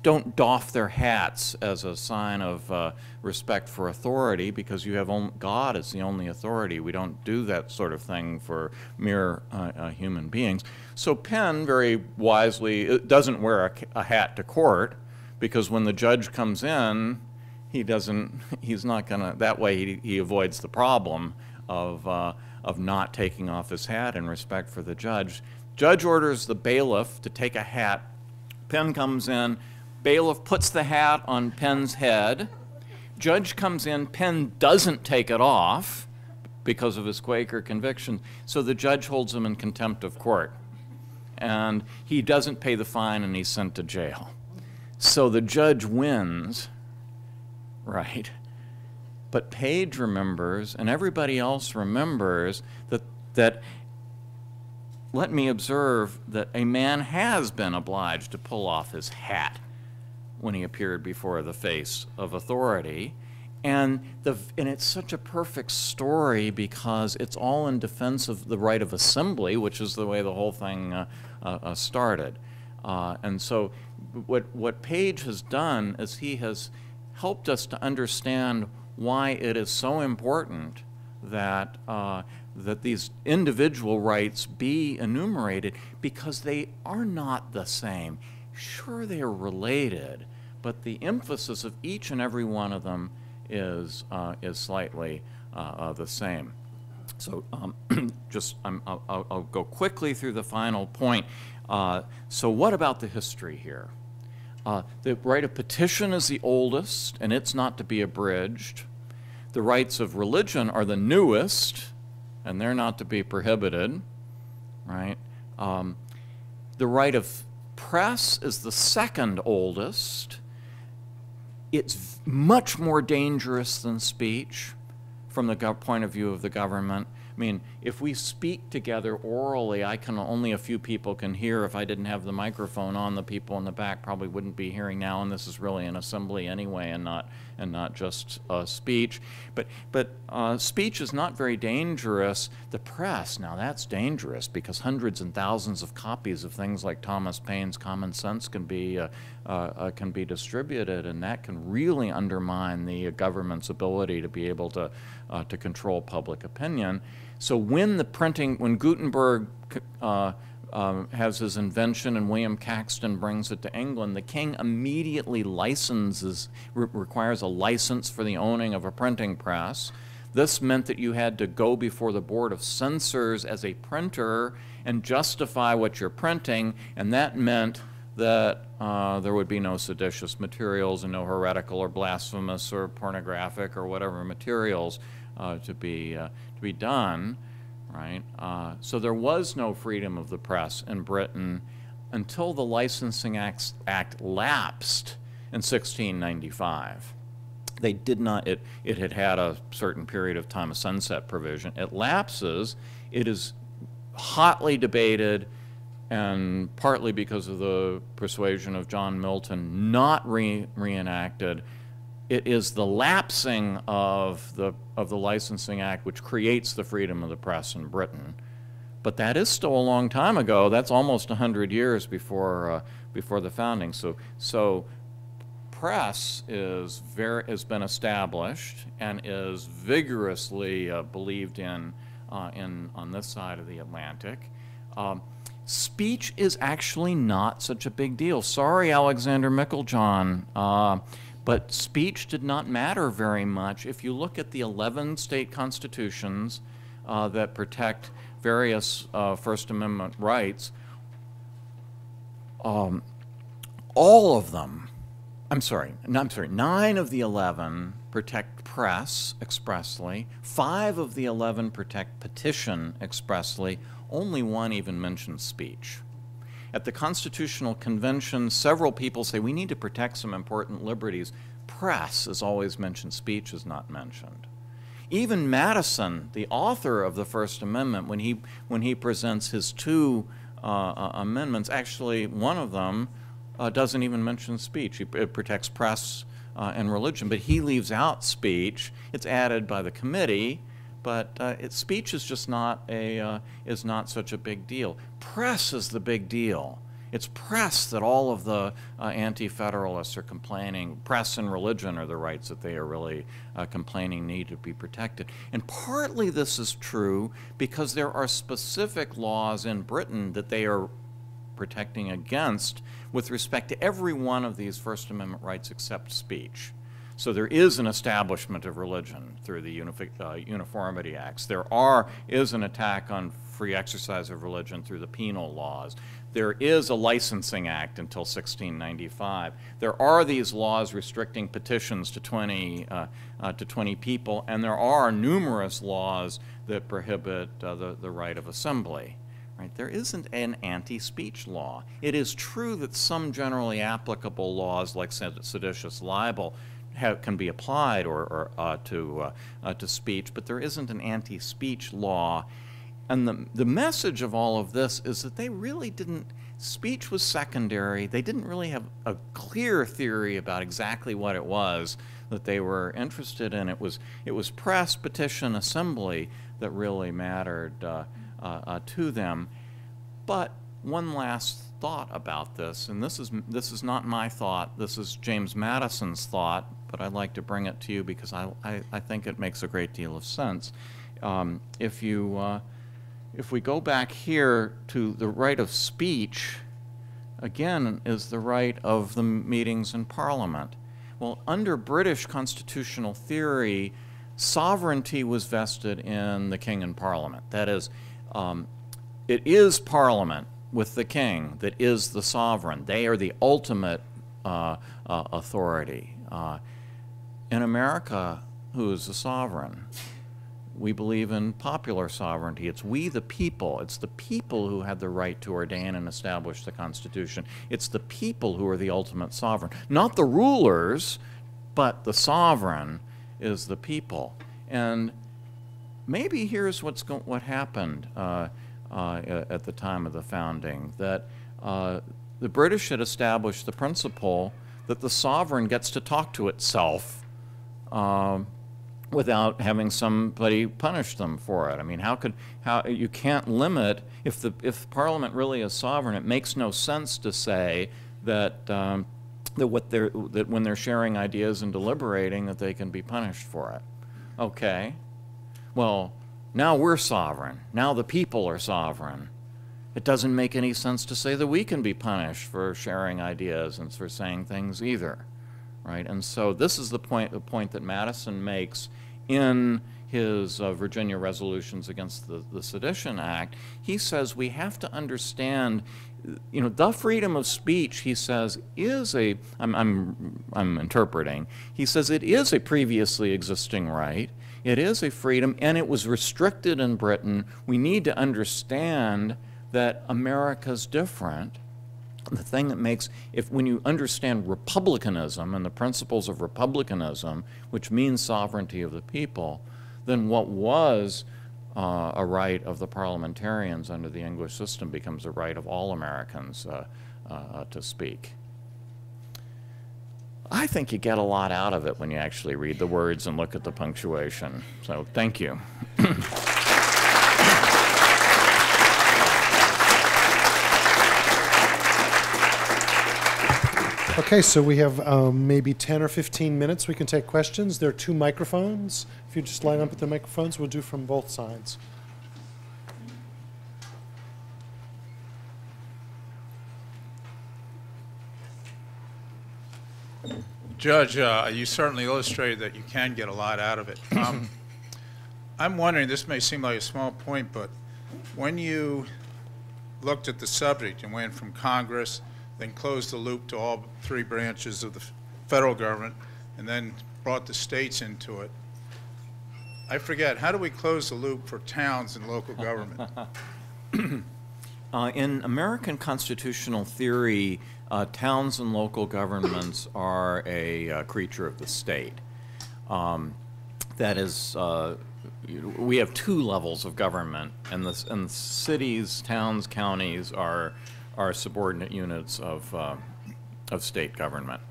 don't doff their hats as a sign of uh, respect for authority because you have on, God as the only authority. We don't do that sort of thing for mere uh, uh, human beings. So Penn very wisely uh, doesn't wear a, a hat to court because when the judge comes in, he doesn't. He's not gonna. That way, he, he avoids the problem of uh, of not taking off his hat in respect for the judge. Judge orders the bailiff to take a hat. Penn comes in. Bailiff puts the hat on Penn's head. Judge comes in. Penn doesn't take it off because of his Quaker conviction. So the judge holds him in contempt of court. And he doesn't pay the fine and he's sent to jail. So the judge wins, right? But Page remembers, and everybody else remembers, that, that let me observe that a man has been obliged to pull off his hat when he appeared before the face of authority. And, the, and it's such a perfect story because it's all in defense of the right of assembly, which is the way the whole thing uh, uh, uh, started. Uh, and so, what, what Page has done is he has helped us to understand why it is so important that, uh, that these individual rights be enumerated because they are not the same. Sure, they are related, but the emphasis of each and every one of them is, uh, is slightly uh, uh, the same. So um, just um, I'll, I'll, I'll go quickly through the final point. Uh, so what about the history here? Uh, the right of petition is the oldest, and it's not to be abridged. The rights of religion are the newest, and they're not to be prohibited, right? Um, the right of press is the second oldest. It's much more dangerous than speech from the point of view of the government. I mean, if we speak together orally, I can only a few people can hear. If I didn't have the microphone on, the people in the back probably wouldn't be hearing now. And this is really an assembly anyway, and not and not just uh, speech. But but uh, speech is not very dangerous. The press now that's dangerous because hundreds and thousands of copies of things like Thomas Paine's Common Sense can be uh, uh, uh, can be distributed, and that can really undermine the government's ability to be able to uh, to control public opinion. So when the printing, when Gutenberg uh, um, has his invention and William Caxton brings it to England, the king immediately licenses, re requires a license for the owning of a printing press. This meant that you had to go before the board of censors as a printer and justify what you're printing, and that meant that uh, there would be no seditious materials and no heretical or blasphemous or pornographic or whatever materials to be uh, to be done, right? Uh, so there was no freedom of the press in Britain until the Licensing Act, Act lapsed in 1695. They did not. It it had had a certain period of time, a sunset provision. It lapses. It is hotly debated and partly because of the persuasion of John Milton, not re reenacted. It is the lapsing of the, of the Licensing Act which creates the freedom of the press in Britain. But that is still a long time ago. That's almost 100 years before, uh, before the founding. So, so press is very, has been established and is vigorously uh, believed in, uh, in on this side of the Atlantic. Um, speech is actually not such a big deal. Sorry, Alexander Meiklejohn. uh, but speech did not matter very much. If you look at the 11 state constitutions uh, that protect various uh, First Amendment rights, um, all of them, I'm sorry, no, I'm sorry, nine of the 11 protect press expressly, five of the 11 protect petition expressly, only one even mentions speech. At the Constitutional Convention, several people say we need to protect some important liberties. Press is always mentioned, speech is not mentioned. Even Madison, the author of the First Amendment, when he, when he presents his two uh, uh, amendments, actually, one of them uh, doesn't even mention speech. It protects press uh, and religion, but he leaves out speech. It's added by the committee, but uh, it, speech is just not a uh, is not such a big deal. Press is the big deal. It's press that all of the uh, anti-federalists are complaining. Press and religion are the rights that they are really uh, complaining need to be protected. And partly this is true because there are specific laws in Britain that they are protecting against with respect to every one of these First Amendment rights except speech. So there is an establishment of religion through the uh, Uniformity Acts. There are is an attack on free exercise of religion through the penal laws. There is a licensing act until 1695. There are these laws restricting petitions to 20 uh, uh, to 20 people, and there are numerous laws that prohibit uh, the, the right of assembly. Right? There isn't an anti-speech law. It is true that some generally applicable laws, like sed- seditious libel, have, can be applied or, or uh, to uh, uh, to speech, but there isn't an anti-speech law. And the the message of all of this is that they really didn't. Speech was secondary. They didn't really have a clear theory about exactly what it was that they were interested in. It was it was press, petition, assembly that really mattered uh, uh, uh, to them. But one last thought about this, and this is this is not my thought. This is James Madison's thought, but I'd like to bring it to you because I I, I think it makes a great deal of sense. Um, if you uh, if we go back here to the right of speech, again is the right of the meetings in Parliament. Well, under British constitutional theory, sovereignty was vested in the King and Parliament. That is, um, it is Parliament with the King that is the sovereign. They are the ultimate uh, uh, authority. Uh, in America, who is the sovereign? We believe in popular sovereignty. It's we, the people. It's the people who had the right to ordain and establish the Constitution. It's the people who are the ultimate sovereign. Not the rulers, but the sovereign is the people. And maybe here's what's what happened uh, uh, at the time of the founding that uh, the British had established the principle that the sovereign gets to talk to itself um, without having somebody punish them for it. I mean, how could how you can't limit if the if Parliament really is sovereign? It makes no sense to say that. Um, that what they're that when they're sharing ideas and deliberating that they can be punished for it. Okay. Well, now we're sovereign. Now the people are sovereign. It doesn't make any sense to say that we can be punished for sharing ideas and for saying things either. Right? And so this is the point the point that Madison makes in his uh, Virginia resolutions against the, the Sedition Act. He says we have to understand you know, the freedom of speech, he says, is a, I'm, I'm, I'm interpreting, he says it is a previously existing right. It is a freedom, and it was restricted in Britain. We need to understand that America's different. The thing that makes, if when you understand republicanism and the principles of republicanism, which means sovereignty of the people, then what was uh, a right of the parliamentarians under the English system becomes a right of all Americans uh, uh, to speak. I think you get a lot out of it when you actually read the words and look at the punctuation. So thank you. Okay, so we have um, maybe 10 or 15 minutes. We can take questions. There are two microphones. If you just line up at the microphones, we'll do from both sides. Judge, uh, you certainly illustrated that you can get a lot out of it. Um, I'm wondering, this may seem like a small point, but when you looked at the subject and went from Congress, then closed the loop to all three branches of the federal government, and then brought the states into it, I forget, how do we close the loop for towns and local government? Uh, in American constitutional theory, uh, towns and local governments are a uh, creature of the state. Um, that is, uh, we have two levels of government, and the, and cities, towns, counties are, are subordinate units of, uh, of state government.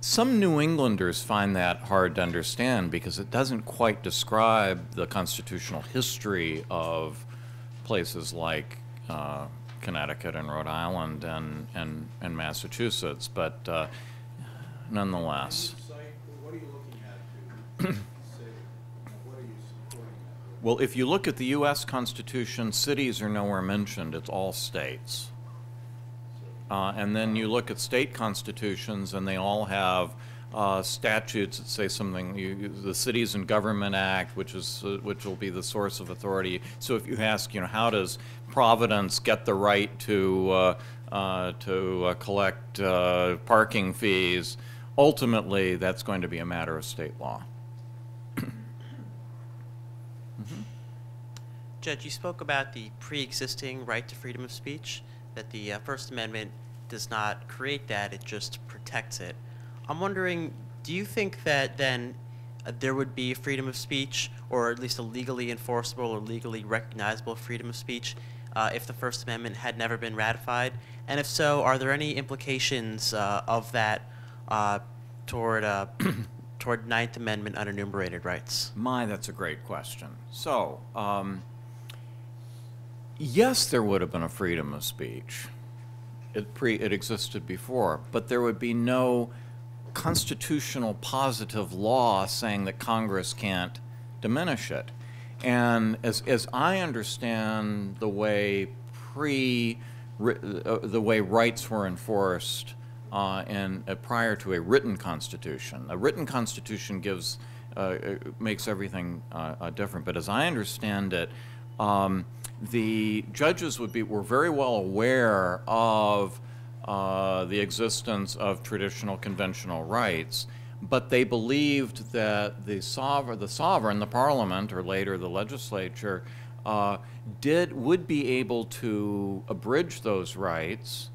Some New Englanders find that hard to understand because it doesn't quite describe the constitutional history of places like uh, Connecticut and Rhode Island and, and, and Massachusetts, but uh, nonetheless. What are you looking at to say, what are you supporting Well, if you look at the U.S. Constitution, cities are nowhere mentioned, it's all states. Uh, and then you look at state constitutions, and they all have uh, statutes that say something. You, you- the Cities and Government Act, which is uh, which will be the source of authority. So if you ask, you know, how does Providence get the right to uh, uh, to uh, collect uh, parking fees? Ultimately, that's going to be a matter of state law. Judge, you spoke about the pre-existing right to freedom of speech, that the uh, First Amendment does not create that, it just protects it. I'm wondering, do you think that then uh, there would be freedom of speech, or at least a legally enforceable or legally recognizable freedom of speech, uh, if the First Amendment had never been ratified? And if so, are there any implications uh, of that uh, toward, uh, toward Ninth Amendment unenumerated rights? My, that's a great question. So, um, yes, there would have been a freedom of speech. It pre, it existed before, but there would be no constitutional positive law saying that Congress can't diminish it. And as, as I understand the way pre, uh, the way rights were enforced uh, and uh, prior to a written constitution, a written constitution gives uh, uh, makes everything uh, different. But as I understand it, um, the judges would be were very well aware of uh, the existence of traditional conventional rights, but they believed that the sovereign, the sovereign, the parliament, or later the legislature, uh, did would be able to abridge those rights,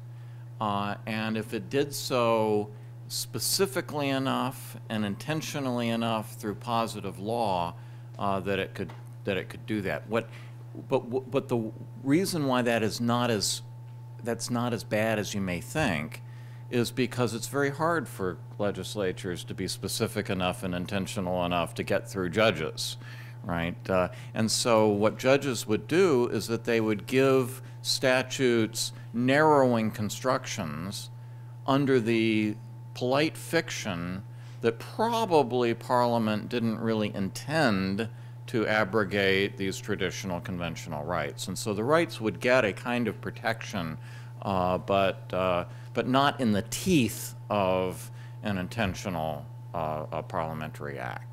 uh, and if it did so specifically enough and intentionally enough through positive law, uh, that it could that it could do that. What, but but the reason why that is not as that's not as bad as you may think is because it's very hard for legislatures to be specific enough and intentional enough to get through judges, right? Uh, and so what judges would do is that they would give statutes narrowing constructions under the polite fiction that probably Parliament didn't really intend to abrogate these traditional conventional rights. And so the rights would get a kind of protection, uh, but, uh, but not in the teeth of an intentional uh, parliamentary act.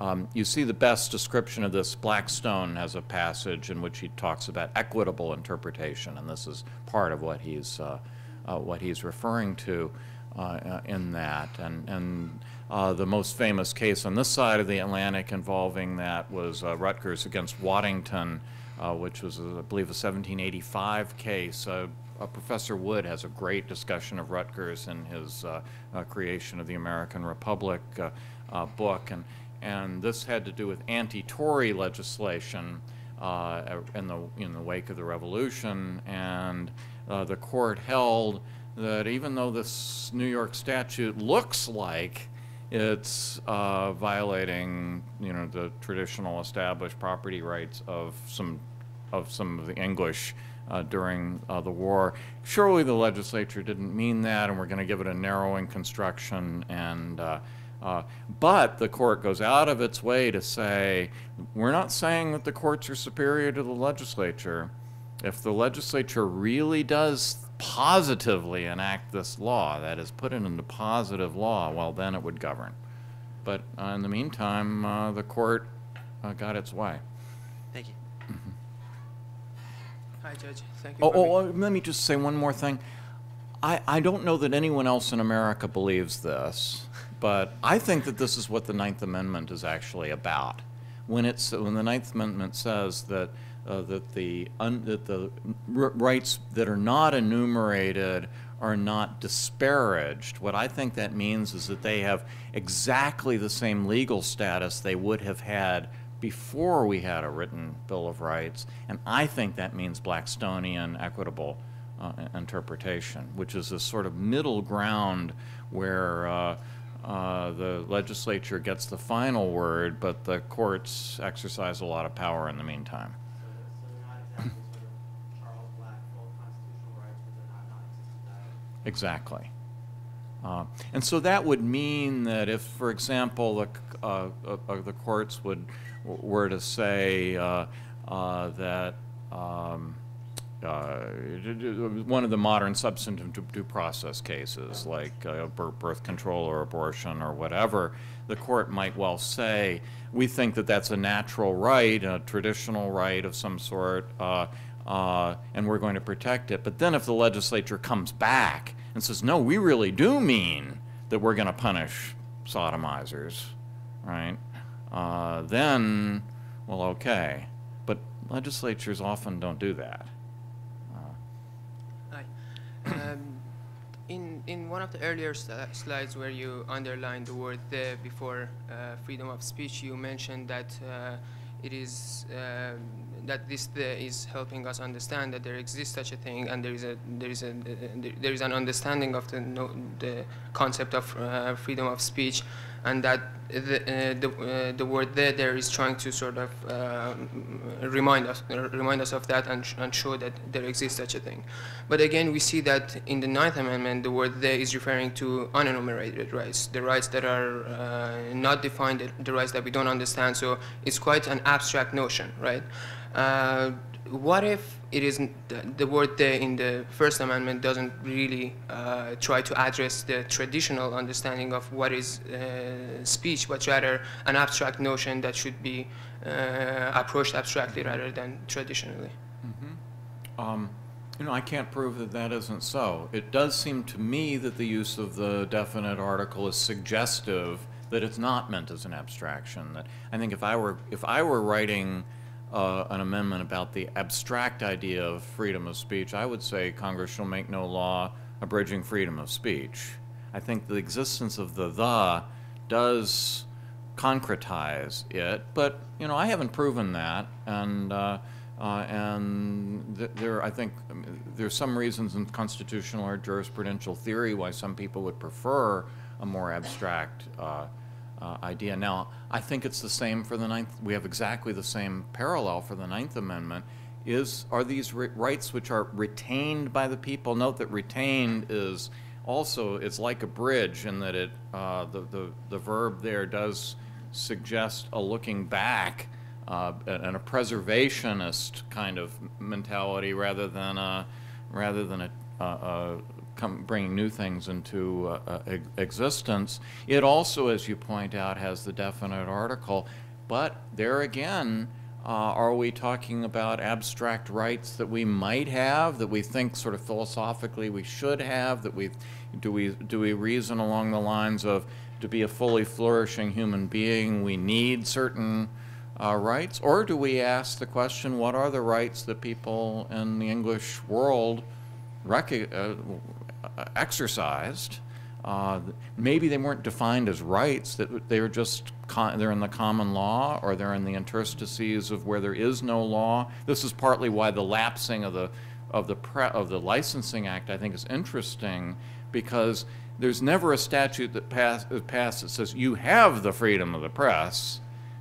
Um, you see the best description of this. Blackstone has a passage in which he talks about equitable interpretation, and this is part of what he's uh, uh, what he's referring to uh, in that. And and uh, the most famous case on this side of the Atlantic involving that was uh, Rutgers against Waddington, uh, which was, uh, I believe, a 1785 case. Uh, uh, Professor Wood has a great discussion of Rutgers in his creation of the American Republic book, and and this had to do with anti-Tory legislation in the in the wake of the Revolution, and the court held that even though this New York statute looks like it's uh, violating, you know, the traditional established property rights of some of some of the English uh, during uh, the war. Surely the legislature didn't mean that, and we're going to give it a narrowing construction. And uh, uh, but the court goes out of its way to say we're not saying that the courts are superior to the legislature. If the legislature really does positively enact this law, that is, put it into positive law, well, then it would govern. But uh, in the meantime, uh, the court uh, got its way. Thank you. Hi, Judge. Thank you. Oh, oh, oh, let me just say one more thing. I, I don't know that anyone else in America believes this, but I think that this is what the Ninth Amendment is actually about. when it's, when the Ninth Amendment says that, uh, that the, that the rights that are not enumerated are not disparaged, what I think that means is that they have exactly the same legal status they would have had before we had a written Bill of Rights, and I think that means Blackstonian equitable uh, interpretation, which is a sort of middle ground where uh, uh, the legislature gets the final word, but the courts exercise a lot of power in the meantime. Exactly. Uh, And so that would mean that if, for example, the, uh, uh, the courts would, were to say uh, uh, that um, uh, one of the modern substantive due- due process cases, like uh, birth control or abortion or whatever, the court might well say, we think that that's a natural right, a traditional right of some sort, uh, uh, and we're going to protect it. But then if the legislature comes back and says, no, we really do mean that we're going to punish sodomizers, right? Uh, then, well, okay. But legislatures often don't do that. Um, in in one of the earlier sli- slides where you underlined the word "the" before uh, freedom of speech, you mentioned that uh, it is um, that this "the" is helping us understand that there exists such a thing, and there is a there is a uh, there is an understanding of the no, the concept of uh, freedom of speech, and that the uh, the, uh, the word "the" there is trying to sort of um, remind us uh, remind us of that and, sh- and show that there exists such a thing. But again, we see that in the Ninth Amendment, the word there is referring to unenumerated rights, the rights that are uh, not defined, the- the rights that we don't understand. So it's quite an abstract notion, right? Uh, what if it isn't the, word there in the First Amendment doesn't really uh, try to address the traditional understanding of what is uh, speech, but rather an abstract notion that should be uh, approached abstractly rather than traditionally? Um, You know, I can't prove that that isn't so. It does seem to me that the use of the definite article is suggestive that it's not meant as an abstraction. That I think if I were if I were writing uh, an amendment about the abstract idea of freedom of speech, I would say Congress shall make no law abridging freedom of speech. I think the existence of the the does concretize it, but you know I haven't proven that, and uh, uh, and th- there I think there's some reasons in constitutional or jurisprudential theory why some people would prefer a more abstract uh, idea. Now I think it's the same for the ninth. We have exactly the same parallel for the Ninth Amendment. Is are these ri- rights which are retained by the people? Note that retained is also it's like a bridge in that it uh, the, the the verb there does suggest a looking back uh, and a preservationist kind of mentality rather than a rather than a, a come bringing new things into uh, uh, existence. It also, as you point out, has the definite article, but there again. Uh, are we talking about abstract rights that we might have, that we think sort of philosophically we should have, that we do we do we reason along the lines of to be a fully flourishing human being we need certain uh, rights, or do we ask the question, what are the rights that people in the English world uh, exercised? Uh, maybe they weren't defined as rights; that they were just they're in the common law, or they're in the interstices of where there is no law. This is partly why the lapsing of the of the of the licensing act I think is interesting because there's never a statute that pass, passed that says you have the freedom of the press.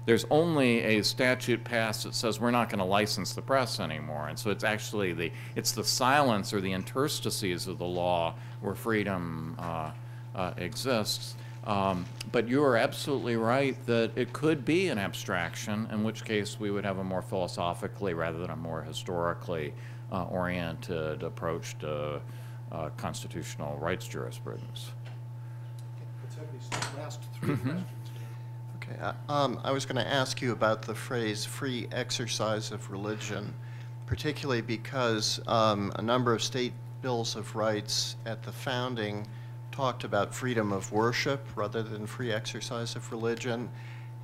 There's only a statute passed that says we're not going to license the press anymore, and so it's actually the it's the silence or the interstices of the law where freedom uh, uh, exists. Um, but you are absolutely right that it could be an abstraction, in which case we would have a more philosophically rather than a more historically uh, oriented approach to uh, constitutional rights jurisprudence. Let's have these last three questions. Okay, um, I was going to ask you about the phrase "free exercise of religion," particularly because um, a number of state bills of rights at the founding talked about freedom of worship rather than free exercise of religion,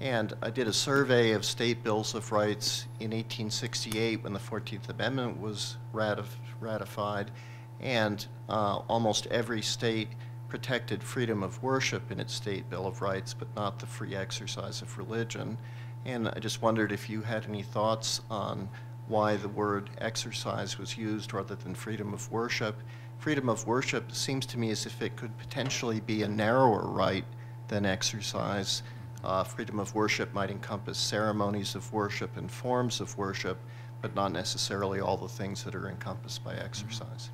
And I did a survey of state bills of rights in 1868 when the 14th Amendment was ratif- ratified. And uh, almost every state protected freedom of worship in its state bill of rights, but not the free exercise of religion. And I just wondered if you had any thoughts on why the word exercise was used rather than freedom of worship. Freedom of worship seems to me as if it could potentially be a narrower right than exercise. Uh, freedom of worship might encompass ceremonies of worship and forms of worship, but not necessarily all the things that are encompassed by exercise.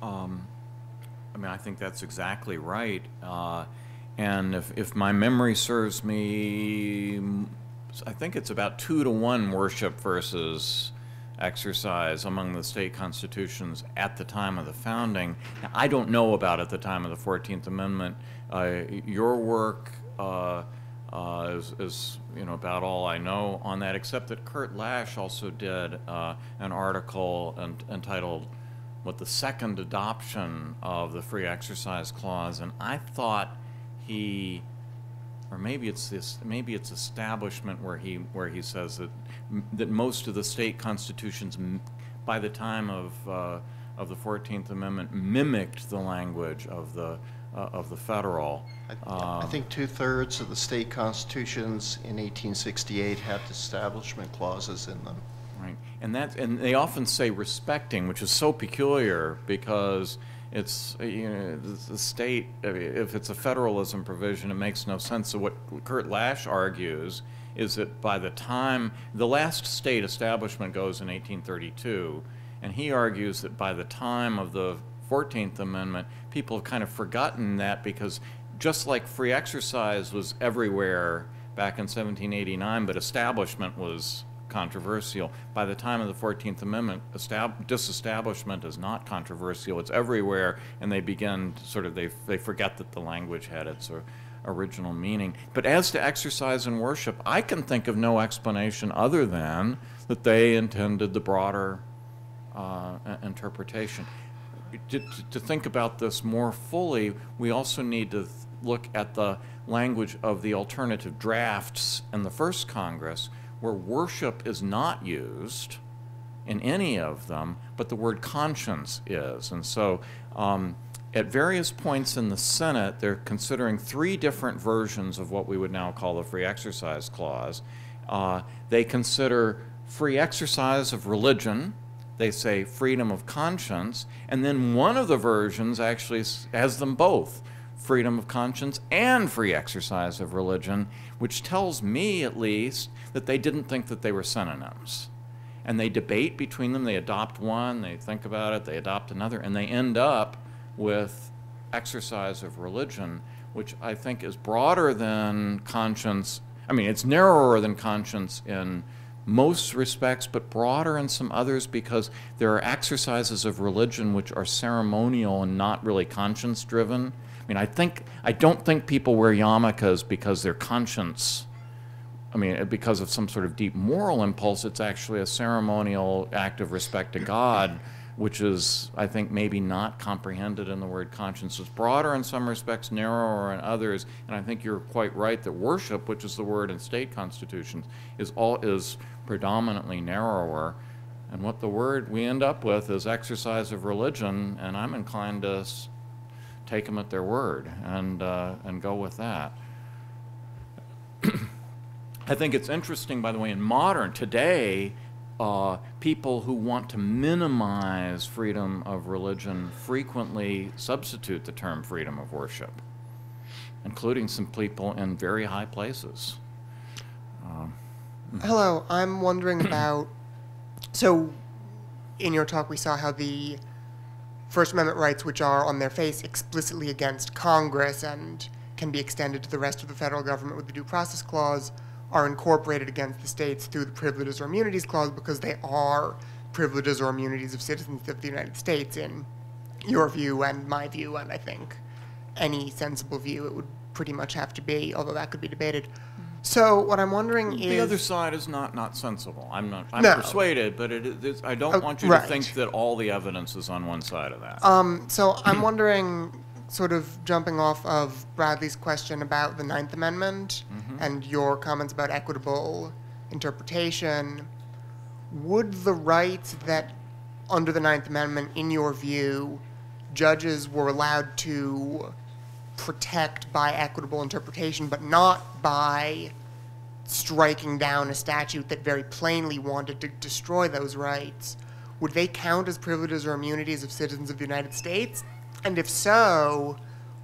Um, I mean, I think that's exactly right. Uh, and if, if my memory serves me, mm, I think it's about two to one worship versus exercise among the state constitutions at the time of the founding. Now, I don't know about at the time of the 14th Amendment. Uh, your work uh, uh, is, is, you know, about all I know on that, except that Kurt Lash also did uh, an article ent- entitled what the second adoption of the free exercise clause, and I thought he, or maybe it's this, maybe it's establishment where he where he says that that most of the state constitutions, by the time of uh, of the Fourteenth Amendment, mimicked the language of the uh, of the federal. I, I Uh, think two-thirds of the state constitutions in 1868 had establishment clauses in them. And that, and they often say respecting, which is so peculiar because it's, you know, the, state, if it's a federalism provision, it makes no sense. So what Kurt Lash argues is that by the time, the last state establishment goes in 1832, and he argues that by the time of the 14th Amendment, people have kind of forgotten that because just like free exercise was everywhere back in 1789, but establishment was controversial. By the time of the 14th Amendment, estab- disestablishment is not controversial. It's everywhere, and they begin sort of, they, they forget that the language had its uh, original meaning. But as to exercise and worship, I can think of no explanation other than that they intended the broader uh, interpretation. To, to- to think about this more fully, we also need to look at the language of the alternative drafts in the first Congress, where worship is not used in any of them, but the word conscience is. And so, um, at various points in the Senate, they're considering three different versions of what we would now call the free exercise clause. Uh, they consider free exercise of religion, they say freedom of conscience, and then one of the versions actually has them both freedom of conscience and free exercise of religion, which tells me at least that they didn't think that they were synonyms. And they debate between them, they adopt one, they think about it, they adopt another, and they end up with exercise of religion, which I think is broader than conscience. I mean, it's narrower than conscience in most respects, but broader in some others because there are exercises of religion which are ceremonial and not really conscience driven. I mean, I think I don't think people wear yarmulkes because their conscience. I mean, because of some sort of deep moral impulse. It's actually a ceremonial act of respect to God, which is, I think, maybe not comprehended in the word conscience. It's broader in some respects, narrower in others, and I think you're quite right that worship, which is the word in state constitutions, is all is predominantly narrower. And what the word we end up with is exercise of religion, and I'm inclined to take them at their word and uh, and go with that. I think it's interesting, by the way, in modern today, uh, people who want to minimize freedom of religion frequently substitute the term freedom of worship, including some people in very high places. Hello, I'm wondering about. So, in your talk, we saw how the First Amendment rights, which are on their face explicitly against Congress and can be extended to the rest of the federal government with the Due Process Clause, are incorporated against the states through the Privileges or Immunities Clause because they are privileges or immunities of citizens of the United States, in your view and my view, and I think any sensible view, it would pretty much have to be, although that could be debated. So, what I'm wondering is. The other side is not not sensible. I'm not. I'm No. persuaded, but it is. I don't Oh, want you to think that all the evidence is on one side of that. Um, so I'm wondering, sort of jumping off of Bradley's question about the Ninth Amendment and your comments about equitable interpretation, would the right that, under the Ninth Amendment, in your view, judges were allowed to protect by equitable interpretation, but not by striking down a statute that very plainly wanted to destroy those rights, would they count as privileges or immunities of citizens of the United States? And if so,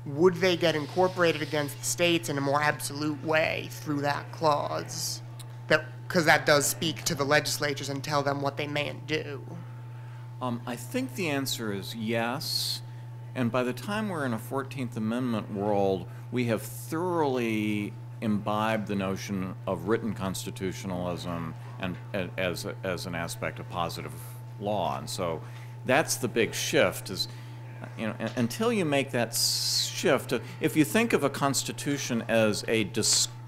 would they get incorporated against the states in a more absolute way through that clause? That because that does speak to the legislatures and tell them what they may and do. Um, I think the answer is yes. And by the time we're in a 14th Amendment world, we have thoroughly imbibed the notion of written constitutionalism and, as, as an aspect of positive law. And so that's the big shift is, you know, until you make that shift, if you think of a constitution as a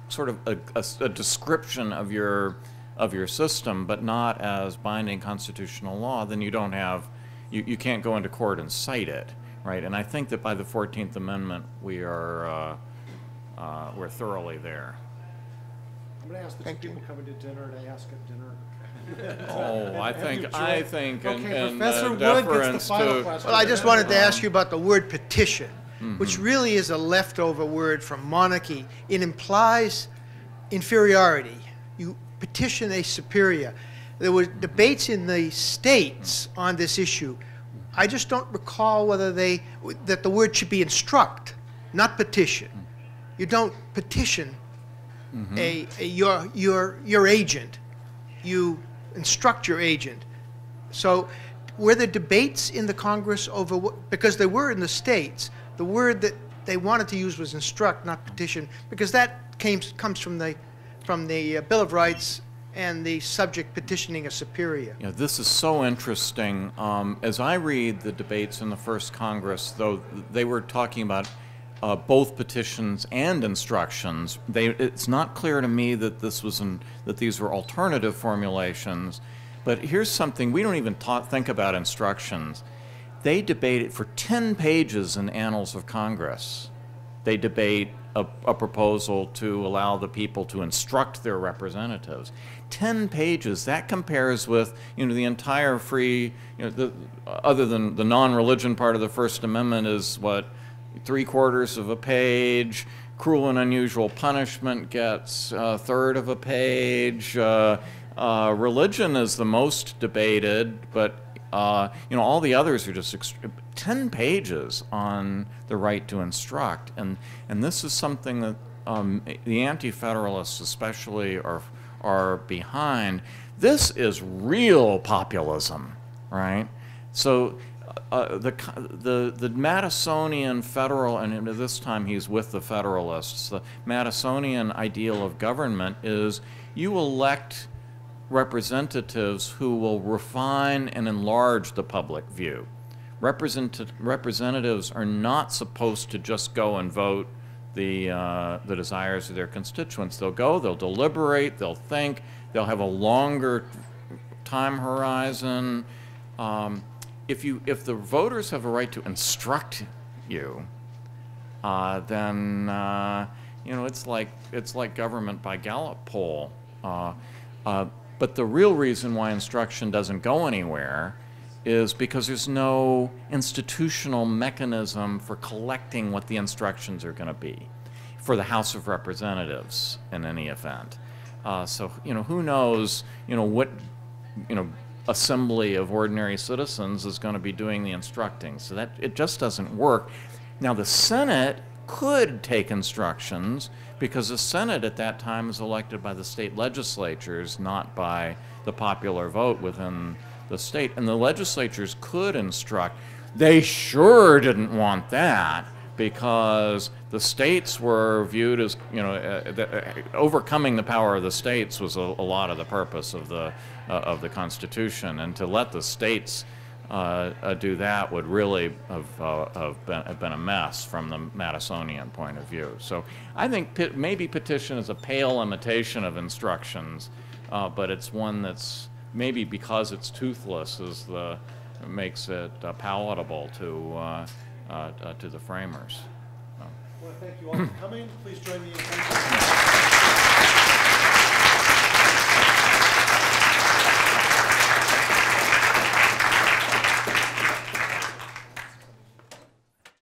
sort of a, a a description of your, of your system, but not as binding constitutional law, then you don't have, you, you can't go into court and cite it, right? And I think that by the 14th Amendment, we are, uh, uh, we're thoroughly there. I'm going to ask the two Thank you. people coming to dinner to ask at dinner. Oh, I think, I think, and, Okay, and Professor uh, Wood gets the deference final to, question. Well, I just wanted to ask you about the word petition, which really is a leftover word from monarchy. It implies inferiority. You petition a superior. There were debates in the states on this issue. I just don't recall whether they, that the word should be instruct, not petition. You don't petition a, a, your, your, your agent. You instruct your agent. So were there debates in the Congress over what, because there were in the states, the word that they wanted to use was instruct, not petition, because that came, comes from the, from the uh, Bill of Rights and the subject petitioning a superior. know, this is so interesting. Um, as I read the debates in the first Congress, though they were talking about uh, both petitions and instructions, they, it's not clear to me that this was an, that these were alternative formulations. But here's something we don't even ta- think about instructions. They debated it for 10 pages in Annals of Congress. They debate a, a proposal to allow the people to instruct their representatives. 10 pages, that compares with, you know, the entire free, you know, the, other than the non-religion part of the First Amendment is what, three quarters of a page. Cruel and unusual punishment gets a third of a page. Uh, uh, religion is the most debated, but uh, you know all the others are just ten pages on the right to instruct, and and this is something that um, the Anti-Federalists especially are are behind. This is real populism, right? So uh, the, the, the Madisonian federal, and this time he's with the Federalists, the Madisonian ideal of government is you elect representatives who will refine and enlarge the public view. Represent- representatives are not supposed to just go and vote the, uh, the desires of their constituents. They'll go, they'll deliberate, they'll think, they'll have a longer time horizon. Um, if you, if the voters have a right to instruct you, uh, then uh, you know it's like it's like government by Gallup poll. Uh, uh, but the real reason why instruction doesn't go anywhere is because there's no institutional mechanism for collecting what the instructions are going to be for the House of Representatives in any event. Uh, so you know who knows you know what you know assembly of ordinary citizens is going to be doing the instructing. So that it just doesn't work. Now the Senate could take instructions because the Senate at that time is elected by the state legislatures, not by the popular vote within the state. And the legislatures could instruct. They sure didn't want that because the states were viewed as, you know, uh, the, uh, overcoming the power of the states was a, a lot of the purpose of the, uh, of the Constitution. And to let the states uh, uh, do that would really have, uh, have, been, have been a mess from the Madisonian point of view. So I think maybe petition is a pale imitation of instructions, but it's one that's maybe because it's toothless is the makes it uh, palatable to uh, uh, uh, to the framers. Want thank you all for coming. Please join me in thanking.